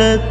hep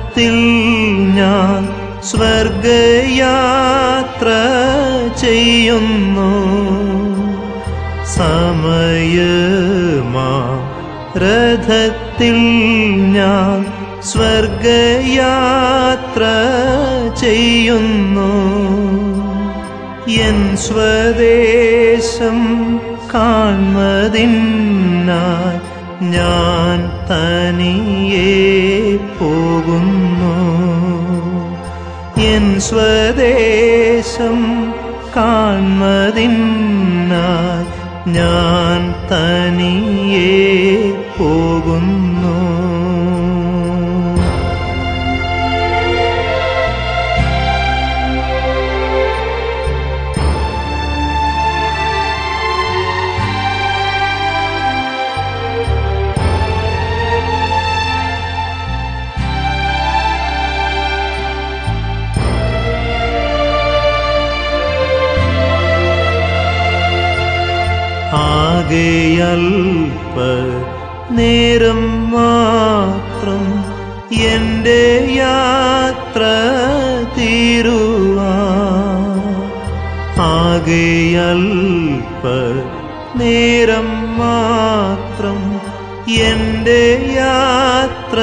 എന്റെ യാത്ര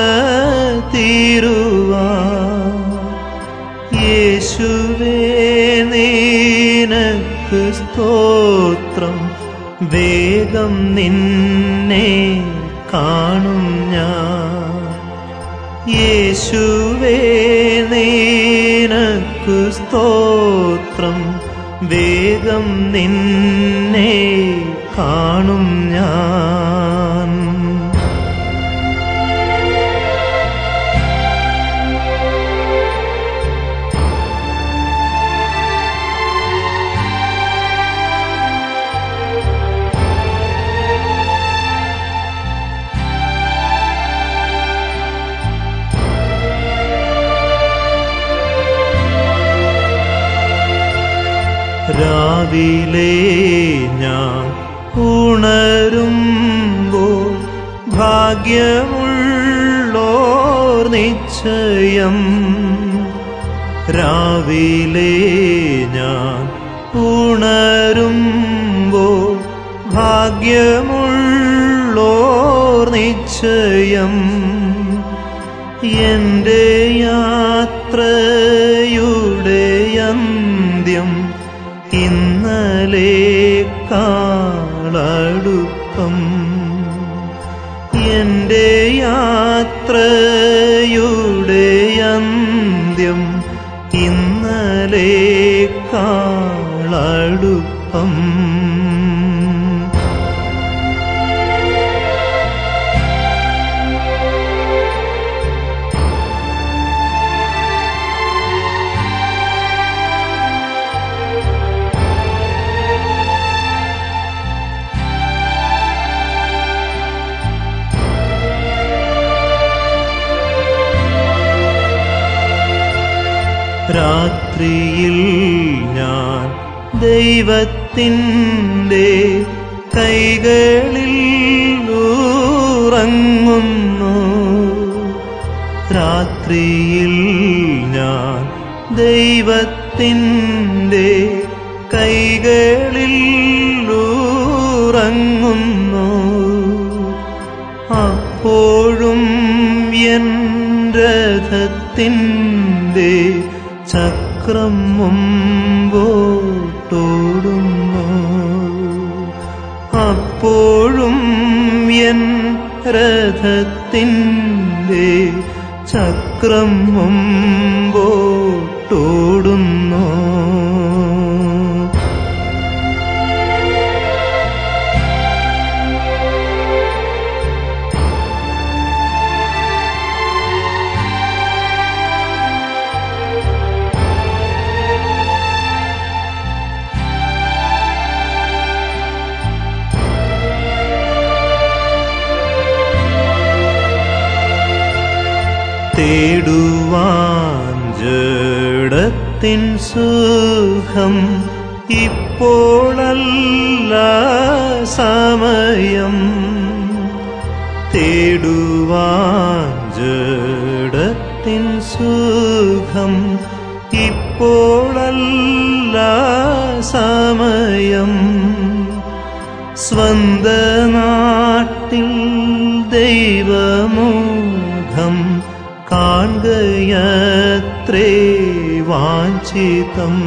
തീരുവാ യേശുവേ നീനക്ക് സ്തോത്രം. വേഗം നിന്നെ കാണും ഞാൻ. യേശുവേ നീനക്കു സ്തോത്രം. വേഗം നിന്നെ നിശ്ചയമുള്ളോർ നിശ്ചയം. من தம்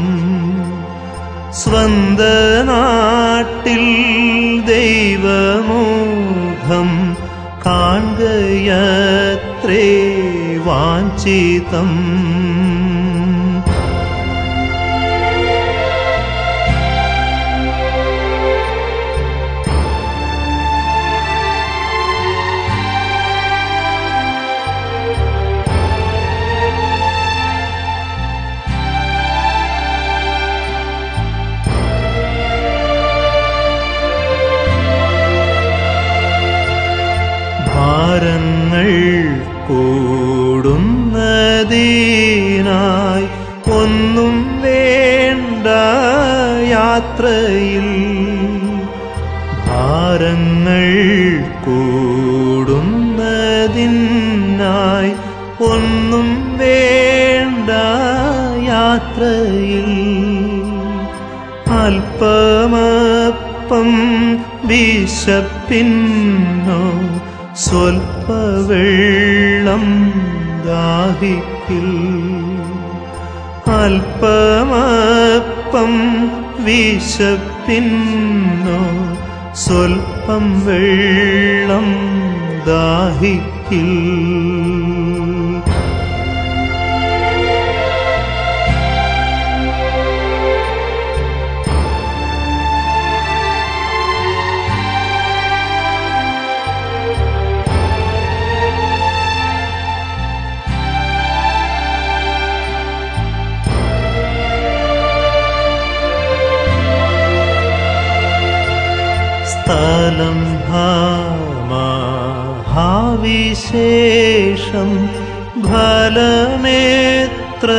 ्र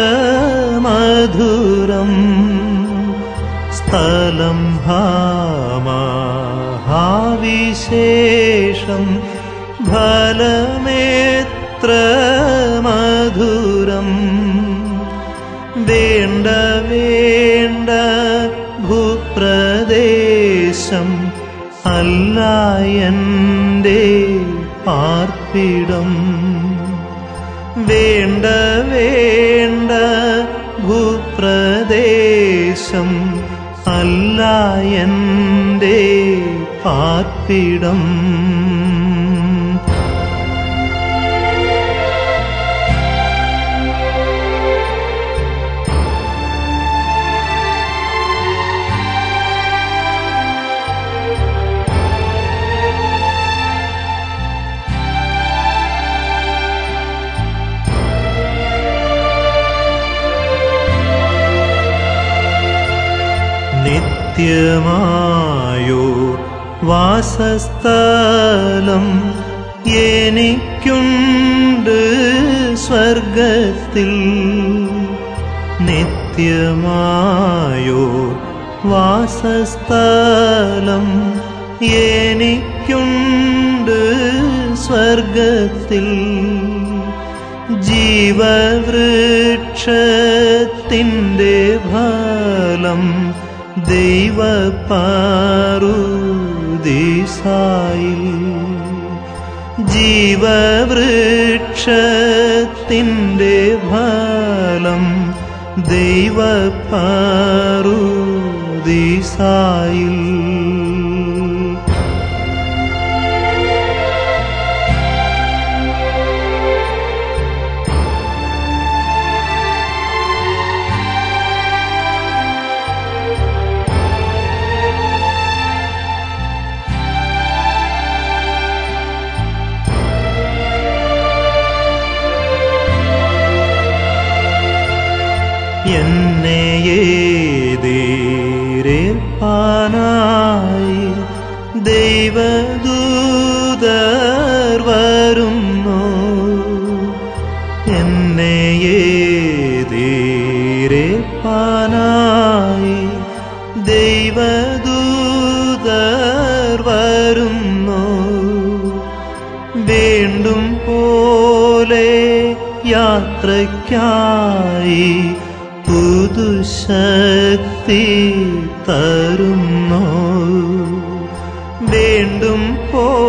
स्थलं भामाहाविशेषं भलमेत्र वेण्ड वेण्ड भूप्रदेशम् अल्लायन्दे पार्पिडम् वेण् വേണ്ട ഭൂപ്രദേശം അല്ല എന്റെ പാർപ്പിടം. നിത്യമായോ വാസസ്ഥലം എനിക്കുണ്ട് സ്വർഗത്തിൽ. നിത്യമായോ വാസസ്ഥലം എനിക്കുണ്ട് സ്വർഗത്തിൽ. ജീവവൃക്ഷത്തിന്റെ ഫലം ദൈവപാറുദീസായിൽ ജീവവൃക്ഷത്തിന്റെ ഫലം ദൈവപാറുദീസായിൽ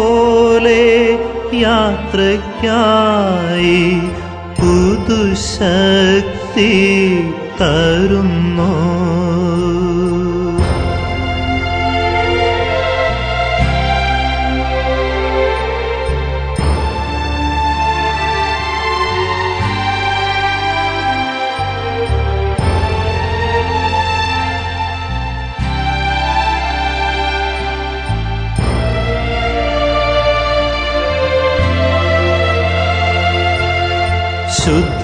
പോലെ യാത്രയ്ക്കായി പുതുശക്തി തരുന്നു.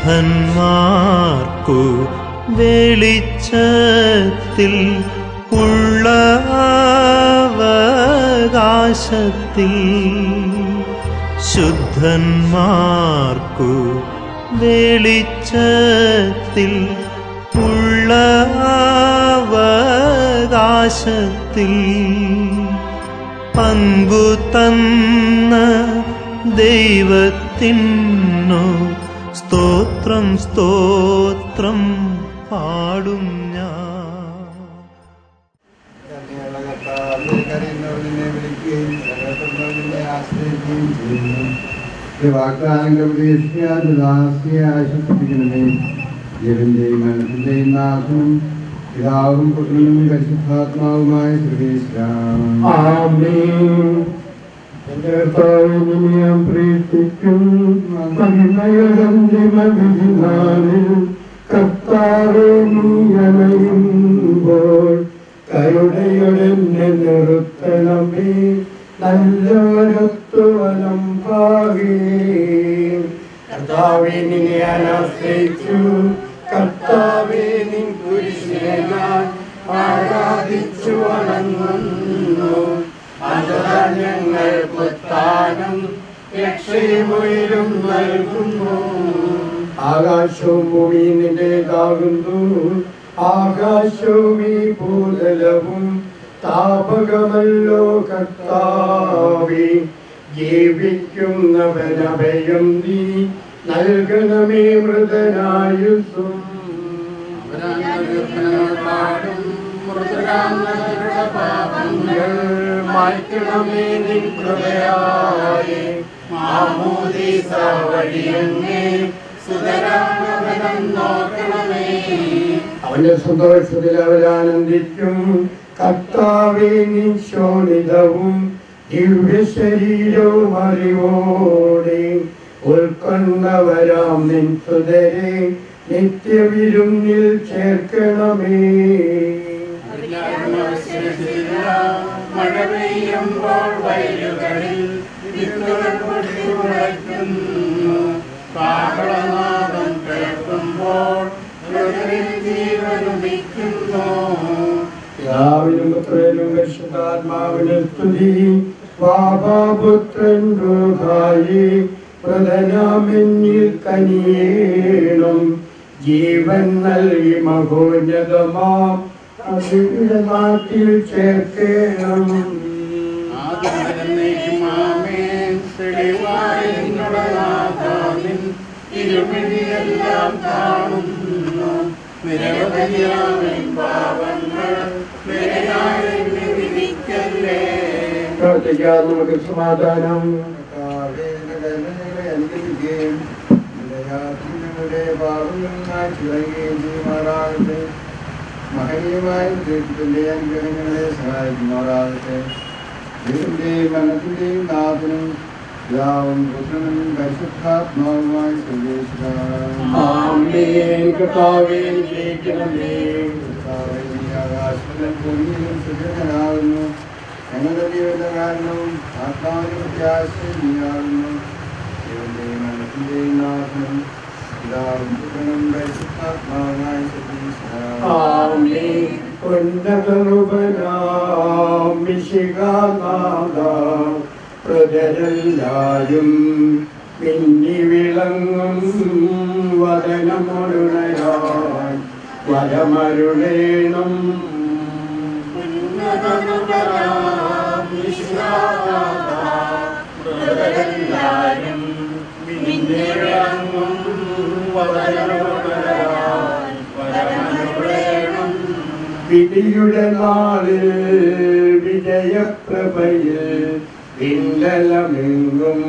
ശുദ്ധന്മാർക്കു വെളിച്ചത്തിൽ ഉള്ള അവകാശത്തിൽ ശുദ്ധന്മാർക്കു വെളിച്ചത്തിൽ ഉള്ള അവകാശത്തിൽ പങ്കു തന്ന ദൈവത്തിനു സ്തോത്രം സ്തോത്രം പാടും ഞാൻ. ആശ്രയിക്കുകയും ചെയ്യുന്നു ഈ വാഗ്ദാനങ്ങൾ ഉപേക്ഷിക്കാതെ ദാസിയെ ആശ്വസിപ്പിക്കണമേ ജീവന്റെയും മനസ്സിന്റെയും നാഥനും പിതാവും പുത്രനും പരിശുദ്ധാത്മാവുമായ കർത്താവിനെ ഞാൻ പ്രീതിക്കും. മഹിമയടന്തിമവിധിനാളിൽ കർത്താവെ നീ അണയുമ്പോൾ കരുണയോടെന്നെ നിർത്തണമേ. നല്ലൊരൊത്തുവനം പാകേ കർത്താവെ നിന്നെ ഞാൻ ആശ്രയിച്ചു. കർത്താവെ നിൻ കുരിശിനെ ഞാൻ ആരാധിച്ചു വണങ്ങുന്നു. ഞങ്ങൾ പുത്താനും രക്ഷയുമുയരും നൽകുന്നു. ആകാശവും ഭൂമി നിന്റേതാകുന്നു ആകാശവും ഈ ഭൂതലവും താപകമല്ലോ കർത്താവി. ജീവിക്കുന്നവനഭയം നീ നൽകണമേ മൃതനായുസും അവന്റെ സന്തോഷത്തിൽ അവരാനന്ദിക്കും കർത്താവേ നിശോണിതവും ദിവ്യ ശരീരവും അറിവോടെ ഉൾക്കൊണ്ടവരാം നിൻ സുതരെ. നിത്യവിരുന്നിൽ ചേർക്കണമേ. മഹോന്നതമാം അതിന്റെ നാട്ടിൽ നാഥാവിൻ ഇരുമിഴിയെല്ലാം കാണുന്നു. നിരവധിയാവിൻ പാവങ്ങൾ വിധിക്കല്ലേ? പ്രാർത്ഥിക്കാം നമുക്ക് സമാധാനം. അനുഗ്രഹിക്കുകയും പാപങ്ങളിൽ മാറ്റി ചെയ്യുമാറാകട്ടെ. മഹനീയമായ ദൈവത്തിന്റെ അനുഗ്രഹങ്ങളെ സഹായിക്കുമാറാകട്ടെ ദൈവത്തിന്റെയും മരണത്തിന്റെയും നാഥനും പിതാവും പുത്രനും പരിശുദ്ധാത്മാവുമായി സർവേശ്വരാം ആമേൻ. കർത്താവേ ജയിക്കണമേ ആകാശത്തിലും ഭൂമിയിലും സുഖനാകുന്നു ഞങ്ങളുടെ ദൈവത്തിന്റെ കാരണവും ആത്മാവിന്റെ പ്രത്യാശയും നീയാകുന്നു. ദൈവന്റെയും മരണത്തിന്റെയും നാഥനും പിതാവും പുത്രനും പരിശുദ്ധാത്മാവുമായി സർവീശ്വരാം മിശികാനാഥ പ്രജരെല്ലാരും പിന്നി വിളങ്ങും വദനമൊരുണയാൻ വരമരുളേണം എല്ലാരും മിന്നിവിളങ്ങും വചനമുടരാൻ വിധിയുടെ നാളിൽ വിജയപ്രഭയിൽ പിന്നലമെങ്ങും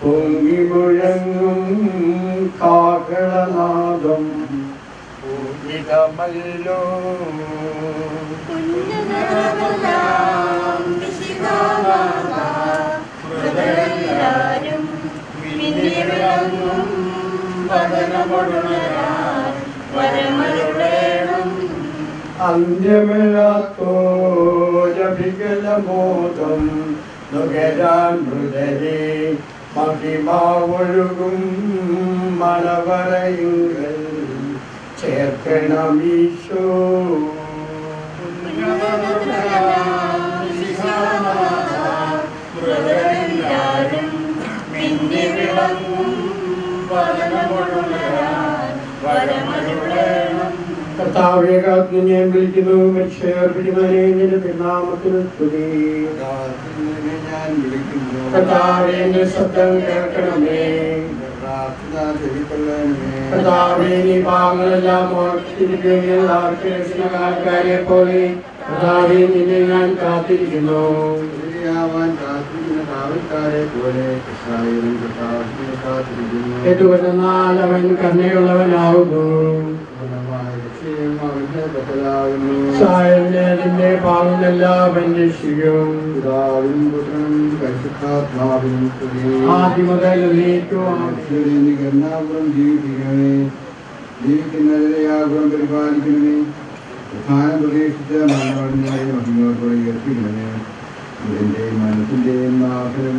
പൊങ്ങി മുഴങ്ങും കാകളനാദം പൂജിതമല്ലോ ഹൃദയല്ലാരും വചനമുടരാൻ വരമരുളേണം അന്ത്യമില്ലാത്തോരഭികലബോധം നുകരാൻ മൃതരെ മഹിമാവൊഴുകും മണവറയുകൾ ചേർക്കണം ഈശോ പിന്നിവിളങ്ങും വചനമുടരാൻ വരമരുളേണം കർത്താവെ കാത്തു ഞാൻ വിളിക്കുന്നു മനുഷ്യർ പിടിമനെ നിന്റെ തിരുനാമത്തിൽ സ്തുതി. കർത്താവെ എന്റെ ശബ്ദം കേൾക്കണമേ. കർത്താവെ നീ പോലെ കർത്താവെ നിന്നെ ഞാൻ കർത്താവിനെ കാത്തിരിക്കുന്നു. എന്തുകൊണ്ടെന്നാൽ അവൻ കരുണയുള്ളവനാകുന്നു സായജ്ഞത്തിന്റെ പാവിനെല്ലാ പരീക്ഷിക്കും പിതാവിനും പുത്രനും പരിശുദ്ധാത്മാവിനും ആദ്യമുതൽ കരുണാപുരം ജീവിപ്പിക്കണമേ. ജീവിക്കുന്നതിനെയാകുളം പരിപാലിക്കണമേ. പ്രധാനം പ്രതീക്ഷിച്ച മരണവടനായി മഹിമകളോട് ഏൽപ്പിക്കണമേ ഇതിന്റെയും മനസ്സിന്റെയും ആഗ്രഹം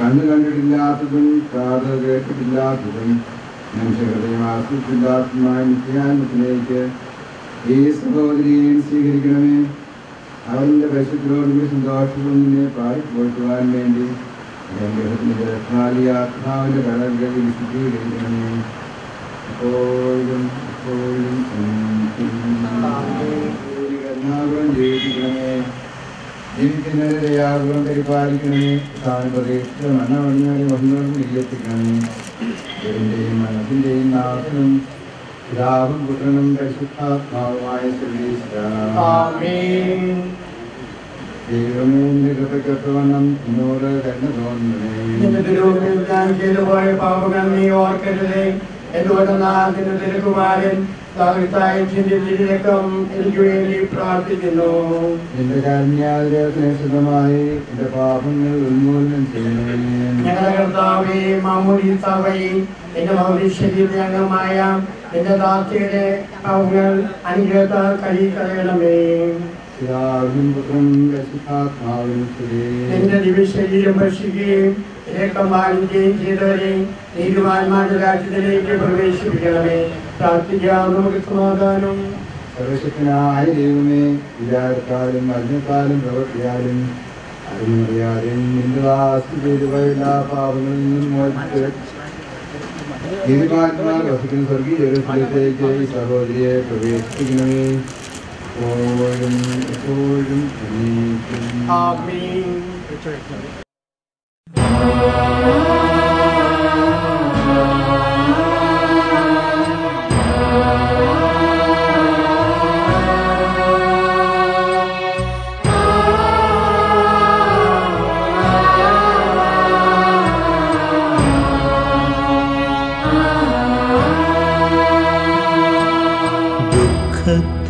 കണ്ണു കണ്ടിട്ടില്ലാത്തതും കാത് കേട്ടിട്ടില്ലാത്തതും മനുഷ്യഹൃദയം ആസ്വദിച്ചില്ലാത്തതുമായ നിത്യാത്മത്തിലേക്ക് ഈ സഹോദരിയെയും സ്വീകരിക്കണമേ. അവരുടെ പരിശുദ്ധരോടുകൂടി സന്തോഷവും നിന്നെ പാടിപ്പോറ്റുവാൻ വേണ്ടി ഗ്രഹത്തിന്റെ രത്നാലി ആത്മാവിന്റെ കടലുകൾ വിശുദ്ധീകരിക്കണമേ എപ്പോഴും എപ്പോഴും ജീവിപ്പിക്കണമേ. ജീവിക്കുന്നവരെയാകുളം പരിപാലിക്കണമേ. താൻ പ്രതീക്ഷിച്ച മണ്ണമണിഞ്ഞവരെ വന്നവരും ഇല്ലെത്തിക്കണമേ ഇവന്റെയും മനസ്സിന്റെയും നാഥനും പിതാവും പുത്രനും പരിശുദ്ധാത്മാവുമായ ദൈവമേ നിന്റെ തിരുവുള്ളിൽ ഞാൻ ചെയ്തുപോയ പാപങ്ങൾ നീ ഓർക്കരുതേ. എന്തുകൊണ്ടെന്നാൽ നിന്റെ തിരുകുമാരൻ താഴ്ത്തായ ചിന്തിച്ചിരക്കം. എനിക്ക് വേണ്ടി പ്രാർത്ഥിക്കുന്നു. നിന്റെ കാരുണ്യാതിരത്തിന് സുഖമായി എന്റെ പാപങ്ങൾ ഉന്മൂലനം ചെയ്യണമേ ഞങ്ങളുടെ കർത്താവേ മാമൂലി എന്റെ അംഗമായ എന്റെ ദാസിയുടെ പാപങ്ങൾ അനുഗ്രഹത്താൽ ദിവശരീരം ഭക്ഷിക്കുകയും പാലിക്കുകയും ചെയ്തവരെ നീതിമാന്മാരുടെ രാജ്യത്തിലേക്ക് പ്രവേശിപ്പിക്കണമേ. പ്രാർത്ഥിക്കാം നമുക്ക് സമാധാനം. സർവശക്തനായ ദൈവമേ വിചാരത്താലും മരണത്താലും പ്രവൃത്തിയാലും അറിഞ്ഞറിയാതെയും നിന്റെ വാസ്തു ചെയ്തു പോയ എല്ലാ പാപങ്ങളിൽ നിന്നും മോചിച്ച് നീതിമാന്മാർ വസിക്കുന്ന സ്വർഗീയത്തിലേക്ക് ഈ സഹോദരിയെ പ്രവേശിപ്പിക്കണമേ. എപ്പോഴും എപ്പോഴും. ആമേൻ.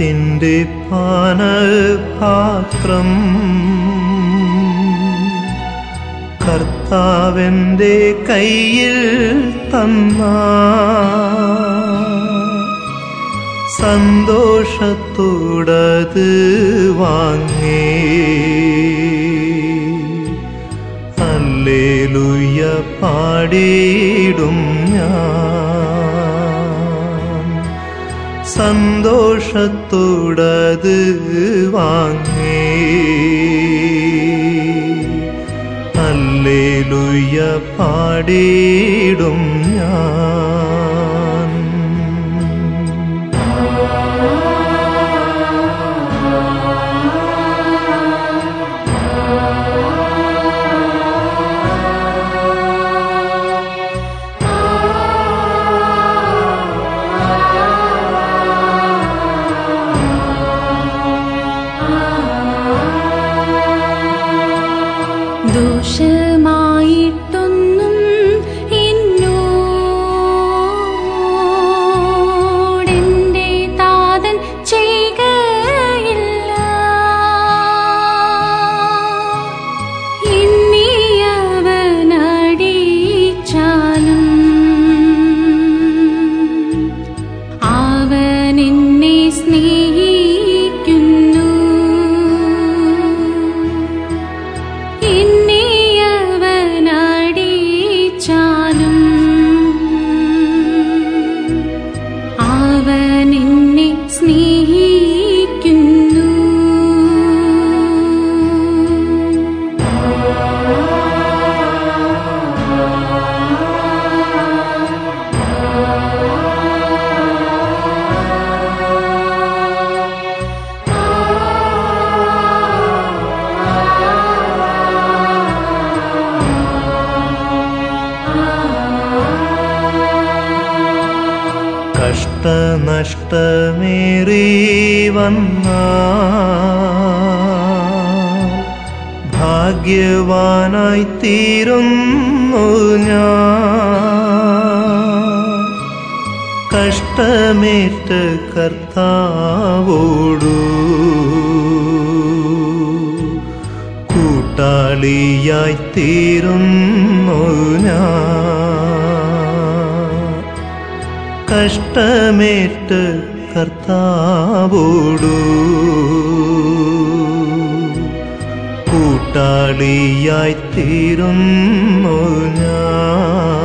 ദുഃഖത്തിന്റെ പാനപാത്രം കർത്താവെന്റെ കയ്യിൽ തന്ന സന്തോഷത്തോടത് വാങ്ങേ. അല്ലേലുയ പാടിയിടും സന്തോഷത്തോടത് വാങ്ങേ അല്ലേലുയ്യ പാടിയിടും ഞാൻ വന്ന ഭാഗ്യവാനായി തീരുന്നു ഞാൻ. കഷ്ടമേറ്റ കർത്താവോടു കൂട്ടാളിയായി തീരുന്നു ഞാൻ. കഷ്ടമേറ്റ് കർത്താവോടു. കൂട്ടാളിയായി തീരുന്നു ഞാൻ.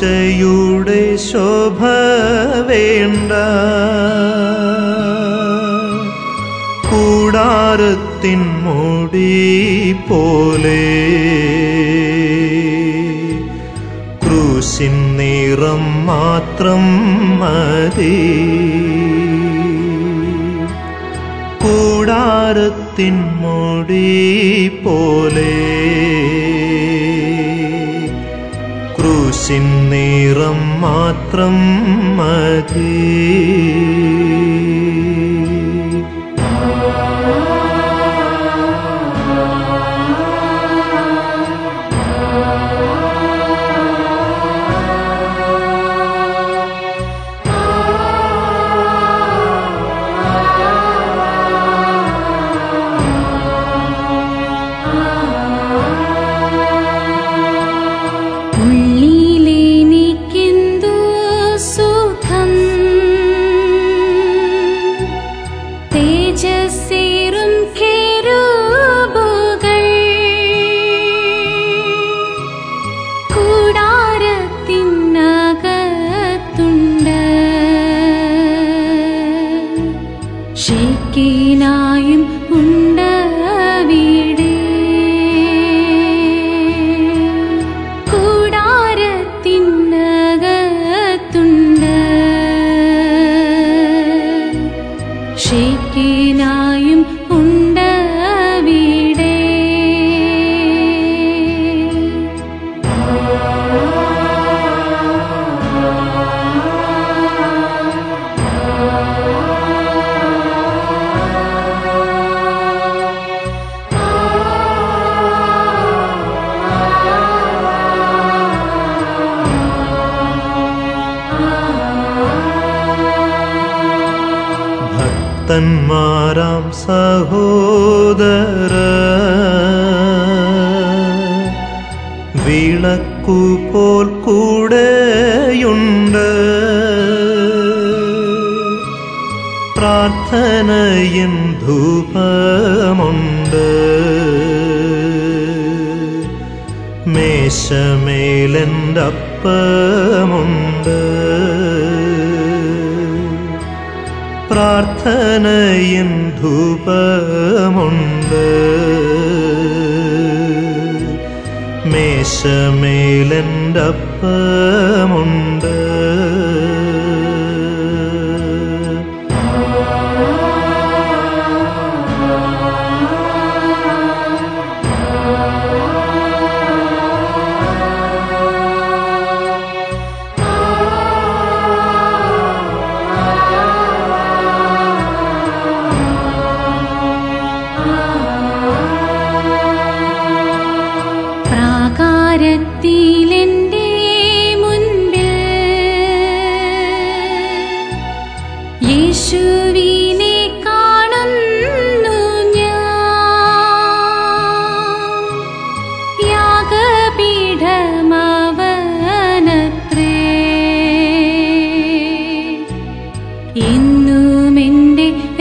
കാഴ്ചയുടെ ശോഭ വേണ്ട. കൂടാരത്തിൻ മൂടി പോലെ ക്രൂശിൻ നിറം മാത്രം മതി. കൂടാരത്തിൻ മോടി പോലെ केवलं मात्रं मती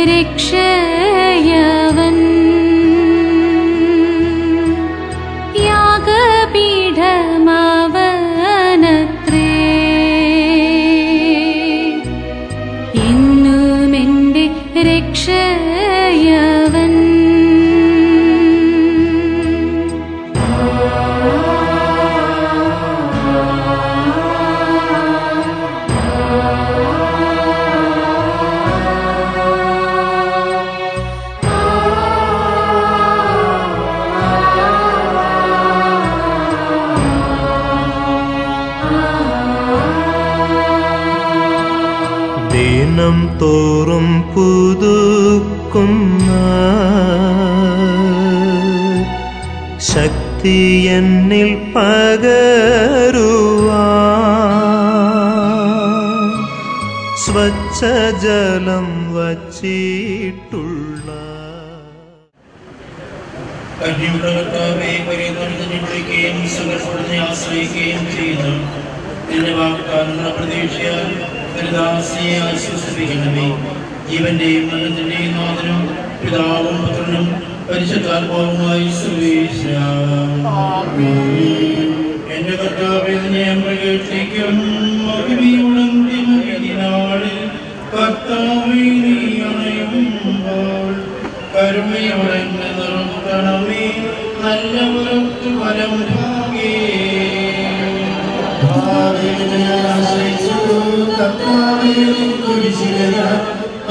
എന്റെ കന്യയുടെ കർത്താവെ പരിഗണന വിളിക്കുകയും സങ്കടപ്പെടുന്ന ആശ്രയിക്കുകയും ചെയ്യുന്നു നിന്റെ വാഗ്ദാനമുള്ള പ്രതീക്ഷയാൽ ദരിദാസിയെ ആശ്വസിപ്പിക്കണമേ. ജീവന്റെയും മരണത്തിന്റെയും നാഥനും പിതാവും പുത്രനും പരിശുദ്ധാത്മാവുമായി എന്റെ കർത്താവെ ഞാൻ പ്രകീർത്തിക്കും. മഹിമയുളന്തിനാളിൽ കർത്താവെ നീ അണയുമ്പോൾ കരുണയോടെ നിർത്തണമേ പുറത്തു വരം ഭാഗേ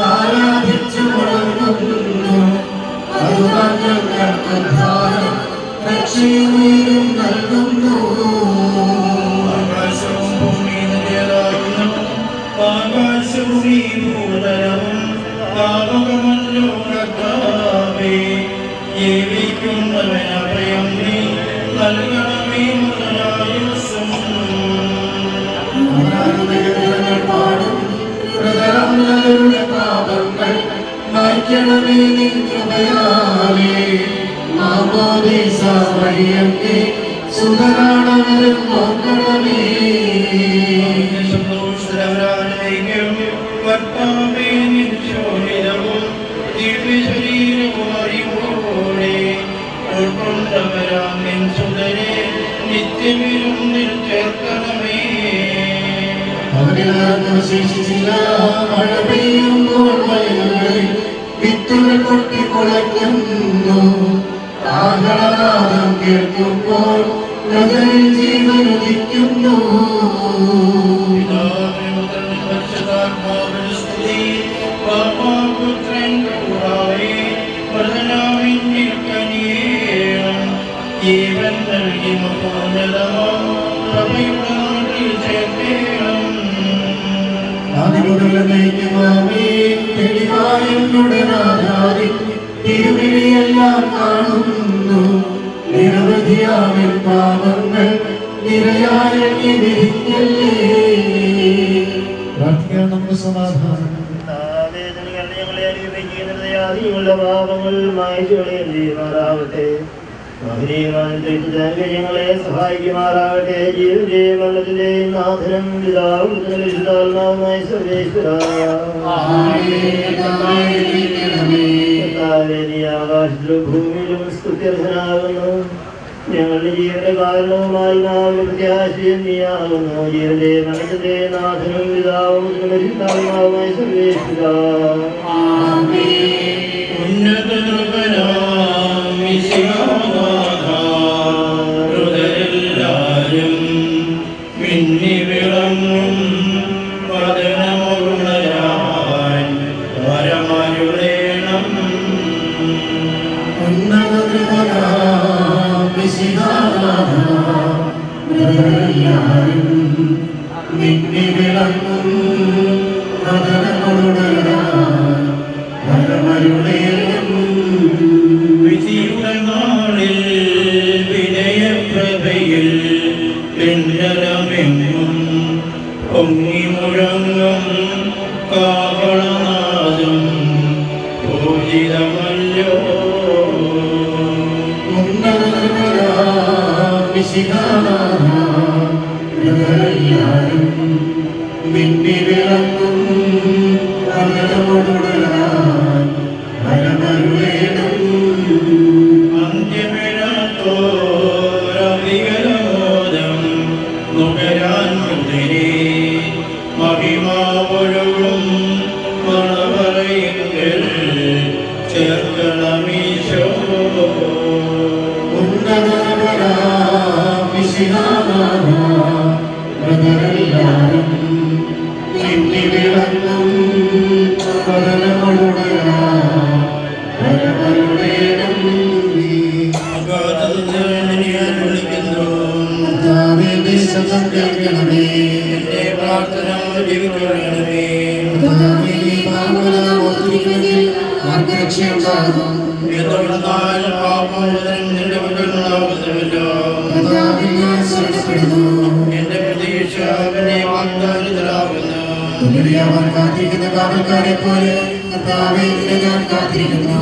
ആരാധിച്ചു വളർന്നു രക്ഷയും നൽകുന്നു. ആകാശവും ഭൂമിയും നിന്റേതാകുന്നു ആകാശവും ഈ ഭൂതലവും താപകമല്ലോ കർത്താവേ. ജീവിക്കുന്നവൻ അഭയം നീ നൽകണമേ മുതലായുസം പാപങ്ങൾ മായ്ക്കണമേ നീ കൃപയാലേ. മാമോദീസ വഴിയൊക്കെ സുതരാണവരും നോക്കണമേ ശേഷിച്ചില്ല മഴ പെയ്യുമ്പോൾ വയലുകളിൽ പൊട്ടി കുളയ്ക്കുന്നു ആഹ്ലാദം കേൾക്കുമ്പോൾ ഹൃദയം ജീവനുദിക്കുന്നു തിരുവിഴിയെല്ലാം കാണുന്നു. നിരവധിയാവിൻ പാപങ്ങൾ നിരയായ വിധിക്കല്ലേ പ്രാർത്ഥിക്കാൻ നമുക്ക് സമാധാനം. വേദനകൾ ഞങ്ങളെ നിങ്ങളുടെ പാപങ്ങൾ മായ്ച്ചുകളയും ചെയ്യുമാറാവട്ടെ ഞങ്ങളെ സഹായിക്കുമാറാകട്ടെ. ജീവന്റെയും മരണത്തിന്റെയും നാഥനും പിതാവും വിശുദ്ധാത്മാവുമായി സർവേശ്വര കർത്താവേ, നീ ആകാശത്തിലും ഭൂമിയിലും സ്തുത്യർഹനാകുന്നു. ഞങ്ങളുടെ ജീവന്റെ കാരണവുമായി നാം പ്രത്യാശയും നീയാകുന്നു. ജീവന്റെ മരണത്തിന്റെ നാഥനും പിതാവും വിശുദ്ധാത്മാവുമായി സർവേശ്വര പക്കലുണ്ടാകുന്നുവല്ലോ എന്റെ പ്രതീക്ഷ അവനെ വാഗ്ദാനത്തിലാകുന്നു കാവൽക്കാരെ പോലെ ഞാൻ കാത്തിരിക്കുന്നു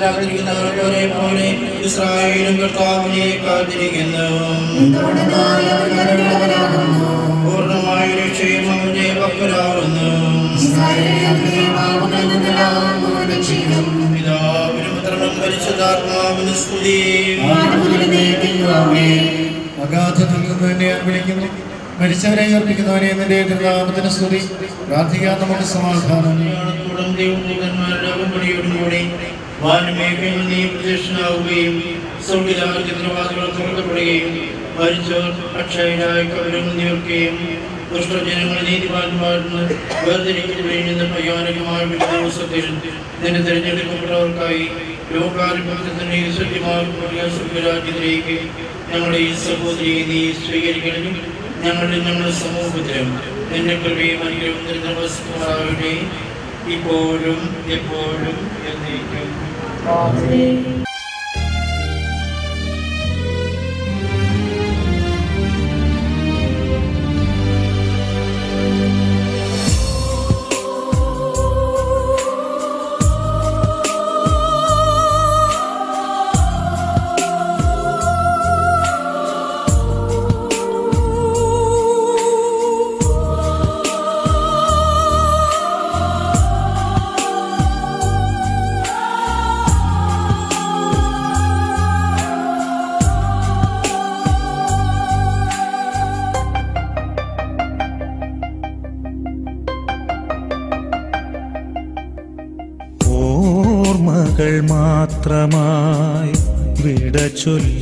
കാത്തിരിക്കുന്നവരെ പോലെ ഇസ്രായേലും കർത്താവിനെ കാത്തിരിക്കുന്നു. പൂർണമായ രക്ഷയും അവന്റെ പക്കലാകുന്നു അഗാധത്തിൽ നിന്ന് തന്നെ വിളിക്കുന്നു മരിച്ചവരെ ഉയർപ്പിക്കുന്നവനെ നിന്റെ തിരുനാമത്തിന് സ്തുതി. പ്രാർത്ഥിക്കാൻ നമുക്ക് സമാധാനം ും. പ്രത്യക്ഷനാവുകയും സ്വർഗിലാർജ്യത്തിന്റെ തുറക്കപ്പെടുകയും മരിച്ചവർ അക്ഷയരായ കവരും നീർക്കുകയും ദുഷ്ടജനങ്ങൾ നീതിമാന്മാർന്ന് വേർതിരിക്കപ്പെടുന്ന ഭയാനകമായ ഒരു ദിവസത്തിൽ നിന്നെ തിരഞ്ഞെടുക്കപ്പെട്ടവർക്കായി ലോകാനുഭവത്തിന് സ്വർഗരാജ്യത്തിലേക്ക് ഞങ്ങളുടെ ഈ സഹോദരിയെ നീ സ്വീകരിക്കണം ഞങ്ങളുടെ ഞങ്ങളുടെ സമൂഹത്തിലും നിന്റെ കൃപയും അനുഗ്രഹം നിരന്തരവസ്തുമാകട്ടെ ഇപ്പോഴും എപ്പോഴും എന്നേക്കും.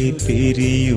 ചൊല്ലി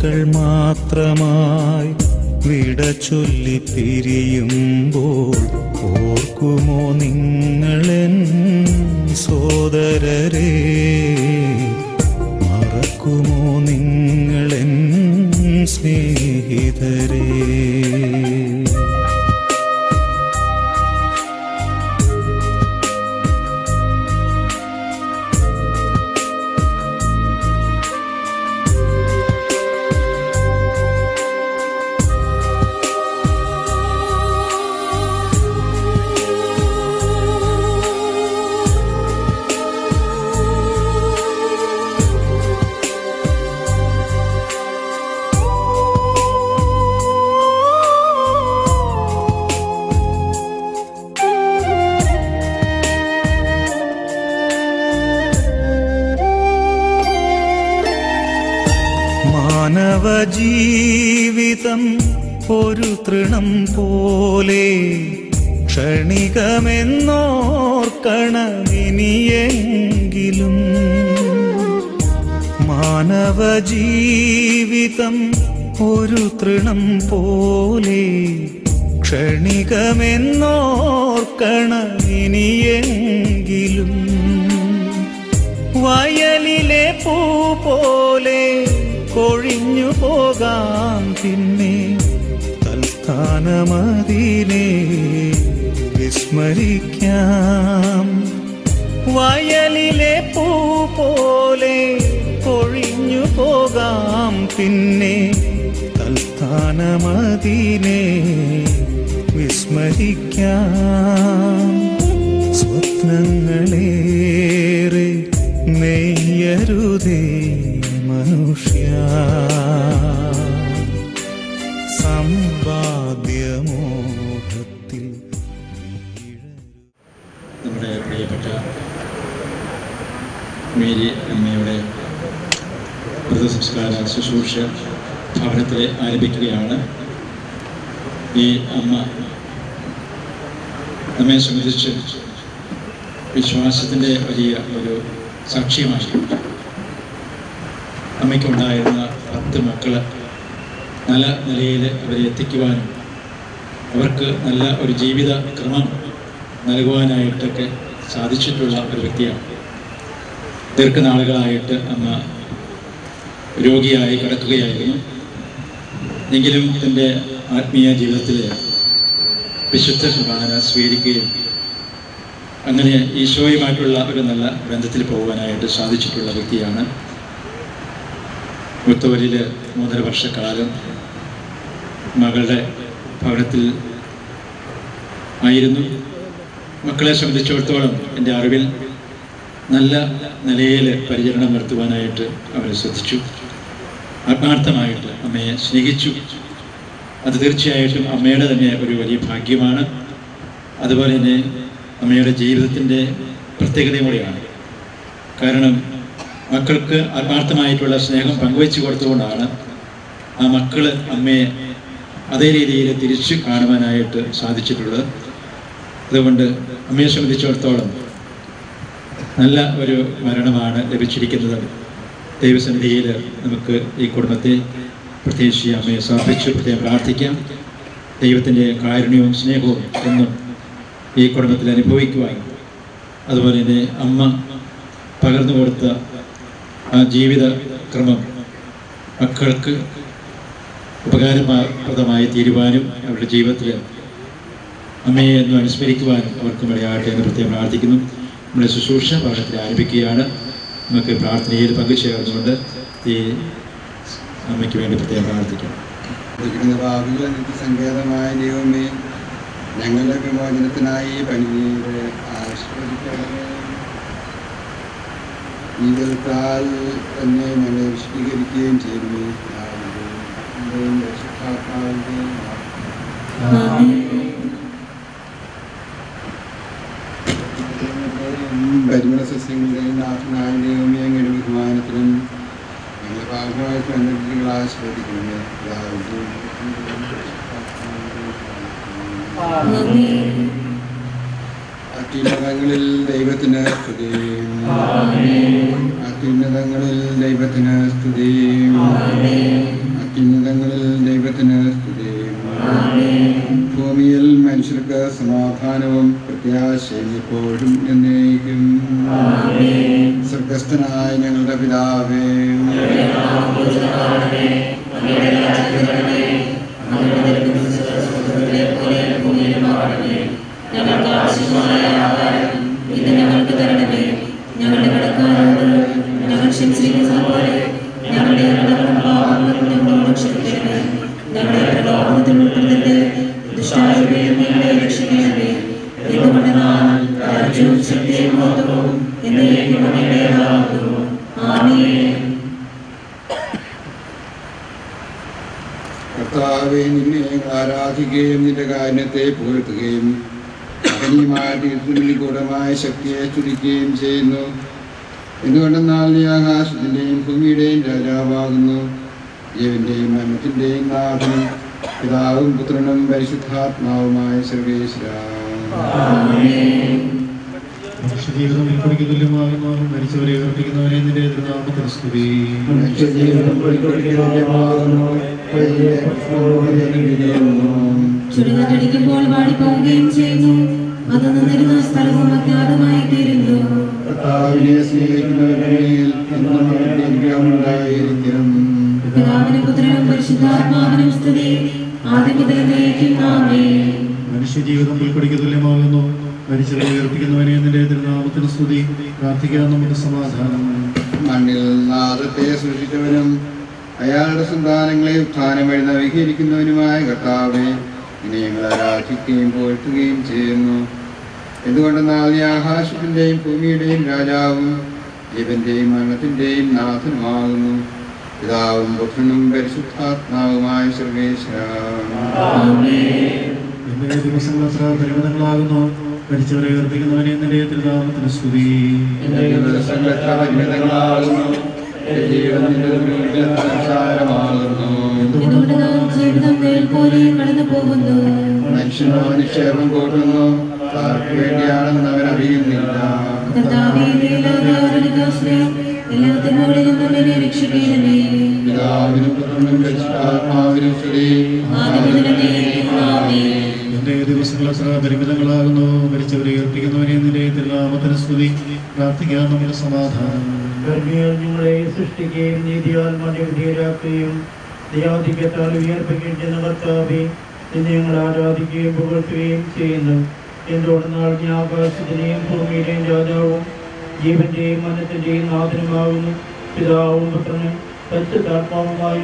ഓർമ്മകൾ മാത്രമായി വിട ചൊല്ലി പിരിയുമ്പോൾ ഓർക്കുമോ നിങ്ങളെൻ സോദരരെ? മറക്കുമോ നിങ്ങളെൻ സ്നേഹിതരേ? for സാക്ഷ്യമായി അമ്മയ്ക്കുണ്ടായിരുന്ന പത്ത് മക്കൾ നല്ല നിലയിൽ അവരെ എത്തിക്കുവാനും അവർക്ക് നല്ല ഒരു ജീവിത ക്രമം നൽകുവാനായിട്ടൊക്കെ സാധിച്ചിട്ടുള്ള ഒരു വ്യക്തിയാണ്. ദീർഘനാളുകളായിട്ട് അമ്മ രോഗിയായി കിടക്കുകയായിരുന്നു. എങ്കിലും തന്റെ ആത്മീയ ജീവിതത്തിൽ വിശുദ്ധ കുർബാന സ്വീകരിക്കുകയും അങ്ങനെ ഈശോയുമായിട്ടുള്ള ഒരു നല്ല ബന്ധത്തിൽ പോകാനായിട്ട് സാധിച്ചിട്ടുള്ള വ്യക്തിയാണ്. മുത്തൂരിൽ മൂന്നര വർഷക്കാലം മകളുടെ ഭവനത്തിൽ ആയിരുന്നു. മക്കളെ സംബന്ധിച്ചിടത്തോളം എന്റെ അറിവിൽ നല്ല നിലയിൽ പരിചരണം നടത്തുവാനായിട്ട് അവരെ ശ്രദ്ധിച്ചു. ആത്മാർത്ഥമായിട്ട് അമ്മയെ സ്നേഹിച്ചു. അത് തീർച്ചയായിട്ടും അമ്മയുടെ തന്നെ ഒരു വലിയ ഭാഗ്യമാണ്. അതുപോലെ തന്നെ അമ്മയുടെ ജീവിതത്തിന്റെ പ്രത്യേകതയും കൂടിയാണ്. കാരണം മക്കൾക്ക് ആത്മാർത്ഥമായിട്ടുള്ള സ്നേഹം പങ്കുവെച്ചു കൊടുത്തുകൊണ്ടാണ് ആ മക്കൾ അമ്മയെ അതേ രീതിയിൽ തിരിച്ചു കാണുവാനായിട്ട് സാധിച്ചിട്ടുള്ളത്. അതുകൊണ്ട് അമ്മയെ സംബന്ധിച്ചിടത്തോളം നല്ല ഒരു മരണമാണ് ലഭിച്ചിരിക്കുന്നത്. ദൈവസന്നിധിയിൽ നമുക്ക് ഈ കുടുംബത്തെ പ്രത്യേകിച്ച് അമ്മയെ സമർപ്പിച്ചു പ്രത്യേകം പ്രാർത്ഥിക്കാം. ദൈവത്തിന്റെ കാരുണ്യവും സ്നേഹവും എന്നും ഈ കുടുംബത്തിൽ അനുഭവിക്കുവാൻ. അതുപോലെ തന്നെ അമ്മ പകർന്നു കൊടുത്ത ആ ജീവിത ക്രമം മക്കൾക്ക് ഉപകാരപ്രദമായി തീരുവാനും അവരുടെ ജീവിതത്തിൽ അമ്മയെ എന്നും അനുസ്മരിക്കുവാനും അവർക്കും ഇടയാകട്ടെ എന്ന് പ്രത്യേകം പ്രാർത്ഥിക്കുന്നു. നമ്മുടെ ശുശ്രൂഷ പഠനത്തിൽ ആരംഭിക്കുകയാണ്. നമുക്ക് പ്രാർത്ഥനയിൽ പങ്കുചേർന്നുകൊണ്ട് ഈ അമ്മയ്ക്ക് വേണ്ടി പ്രത്യേകം പ്രാർത്ഥിക്കാം. സങ്കേതമായ ദൈവമേ ഞങ്ങളുടെ വിമോചനത്തിനായി പനിനീര് ആശ്രയിക്കണമേ ജീവിതത്താൽ തന്നെ ഞങ്ങളെ വിശദീകരിക്കുകയും ചെയ്യുന്നു. പരിമള സസ്യങ്ങളുടെയും ദൈവമേ അങ്ങയുടെ ബഹുമാനത്തിനും ഞങ്ങളുടെ ഭാഗമായിട്ട് അനുഗ്രഹങ്ങൾ ആസ്വദിക്കണമേ അത്യുന്നതങ്ങളിൽ ദൈവത്തിന് സ്തുതി. അത്യുന്നതങ്ങളിൽ ദൈവത്തിന് സ്തുതി. അത്യുന്നതങ്ങളിൽ ദൈവത്തിന് സ്തുതി. ഭൂമിയിൽ മനുഷ്യർക്ക് സമാധാനവും പ്രത്യാശയും എപ്പോഴും എന്നേക്കും. സ്വർഗസ്ഥനായ ഞങ്ങളുടെ പിതാവേ. ഞങ്ങൾക്ക് ആവശ്യമായ ആഹാരം ഇന്ന് ഞങ്ങൾക്ക് തരണമേ ഞങ്ങളുടെ കടക്കാരോട് ഞങ്ങൾ ക്ഷമിച്ചിരിക്കുന്നത് പോലെ ഞങ്ങളുടെ കടകളും പാപങ്ങളും ഞങ്ങളോട് ക്ഷമിക്കണമേ ഞങ്ങളുടെ പ്രലോഭനത്തിൽ ഉൾപ്പെടുത്തരുത് ദുഷ്ടാരൂപയിൽ ഞങ്ങളെ രക്ഷിക്കണമേ എന്തുകൊണ്ട് നാം രാജ്യവും ശക്തിയും മാത്രവും എന്നേക്കും അങ്ങയുടേതാകുന്നു ആമേൻ കർത്താവെ നിന്നെ ആരാധിക്കുകയും നിന്റെ കാര്യത്തെ പുകഴ്ത്തുകയും ഗൂഢമായ ശക്തിയെ സ്തുതിക്കുകയും ചെയ്യുന്നു. എന്തുകൊണ്ടെന്നാൽ നീ ആകാശത്തിന്റെയും ഭൂമിയുടെയും രാജാവാകുന്നു. ജീവന്റെയും മരണത്തിന്റെയും നാഥനും പിതാവും പുത്രനും പരിശുദ്ധാത്മാവുമായ സർവേശ്വര. മനുഷ്യജീവിതം വിൽപ്പനയ്ക്ക് തുല്യമാകുന്നു മരിച്ചവരെ ഉയർപ്പിക്കുന്നവനെ നിന്റെ സ്തുതി. മനുഷ്യജീവിതം ചുടുകാറ്റടിക്കുമ്പോൾ വാടിപ്പോവുകയും ചെയ്യുന്നു. അത് നിന്നിരുന്ന സ്ഥലവും അജ്ഞാതമായി തീരുന്നു. കർത്താവിനെ പിതാവിനും പുത്രനും പരിശുദ്ധാത്മാവിനും സ്തുതി. ആദ്യം മുതൽ എന്നേക്കും ആമേൻ. മനുഷ്യജീവിതം പുൽക്കൊടിക്ക് തുല്യമാകുന്നു. മരിച്ചവരെ ഉയർപ്പിക്കുന്നവനെ നിന്റെ തിരുനാമത്തിന് സ്തുതി. പ്രാർത്ഥിക്കാൻ നമുക്ക് സമാധാനം. മണ്ണിൽ നാദത്തെ സൃഷ്ടിച്ചവനും അയാളുടെ സന്താനങ്ങളെ ഉത്ഥാനം വഴി നവീകരിക്കുന്നവനുമായ കർത്താവെ ഇനി ഞങ്ങൾ ആരാധിക്കുകയും പോഴ്ത്തുകയും ചെയ്യുന്നു. എന്തുകൊണ്ടെന്നാൽ നീ ആകാശത്തിന്റെയും ഭൂമിയുടെയും രാജാവും ജീവന്റെയും മരണത്തിന്റെയും നാഥനുമാകുന്നു? പിതാവും പുത്രനും പരിശുദ്ധാത്മാവുമായ സർവേശ്വര. ദിവസങ്ങൾ അത്ര പരിമിതങ്ങളാകുന്നു. മരിച്ചവരെ ഉയർപ്പിക്കുന്നവനെ നിലയത്തിൽ നാമത്തിന് സ്തുതി. ദിവസങ്ങൾ എത്ര പരിമിതങ്ങളാകുന്നു. ജീവൻ നിന്റെ മുന്നിൽ സംസാരമാകുന്നു എന്തുകൊണ്ട് നാം നേൽ പോലെ കടന്നു പോകുന്നു. മനുഷ്യനോ നിക്ഷേപം കൂട്ടുന്നു. ആർക്ക് വേണ്ടിയാണെന്ന് അത്ര പരിമിതങ്ങളാകുന്നു മരിച്ചവരെ ഉയർപ്പിക്കുന്നവനെ നിന്റെ തിരുനാമത്തിന് സ്തുതി. പ്രാർത്ഥിക്കാൻ നമുക്ക് സമാധാനം. സൃഷ്ടിക്കുകയും നീതിയാൽ മനുവിധേയരാക്കുകയും ദയാധിക്യത്താൽ ഉയർപ്പിക്കുകയും ചെയ്യുന്ന കർത്താവെ നിന്നെ ഞങ്ങൾ ആരാധിക്കുകയും പുകഴ്ത്തുകയും ചെയ്യുന്നു. എന്തുകൊണ്ടെന്നാൽ നീ ആകാശത്തിനെയും ഭൂമിയുടെയും രാജാവും ജീവന്റെയും മനത്തിന്റെയും നാഥനുമാകുന്നു. പിതാവും പുത്രനും പരിശുദ്ധാത്മാവുമായി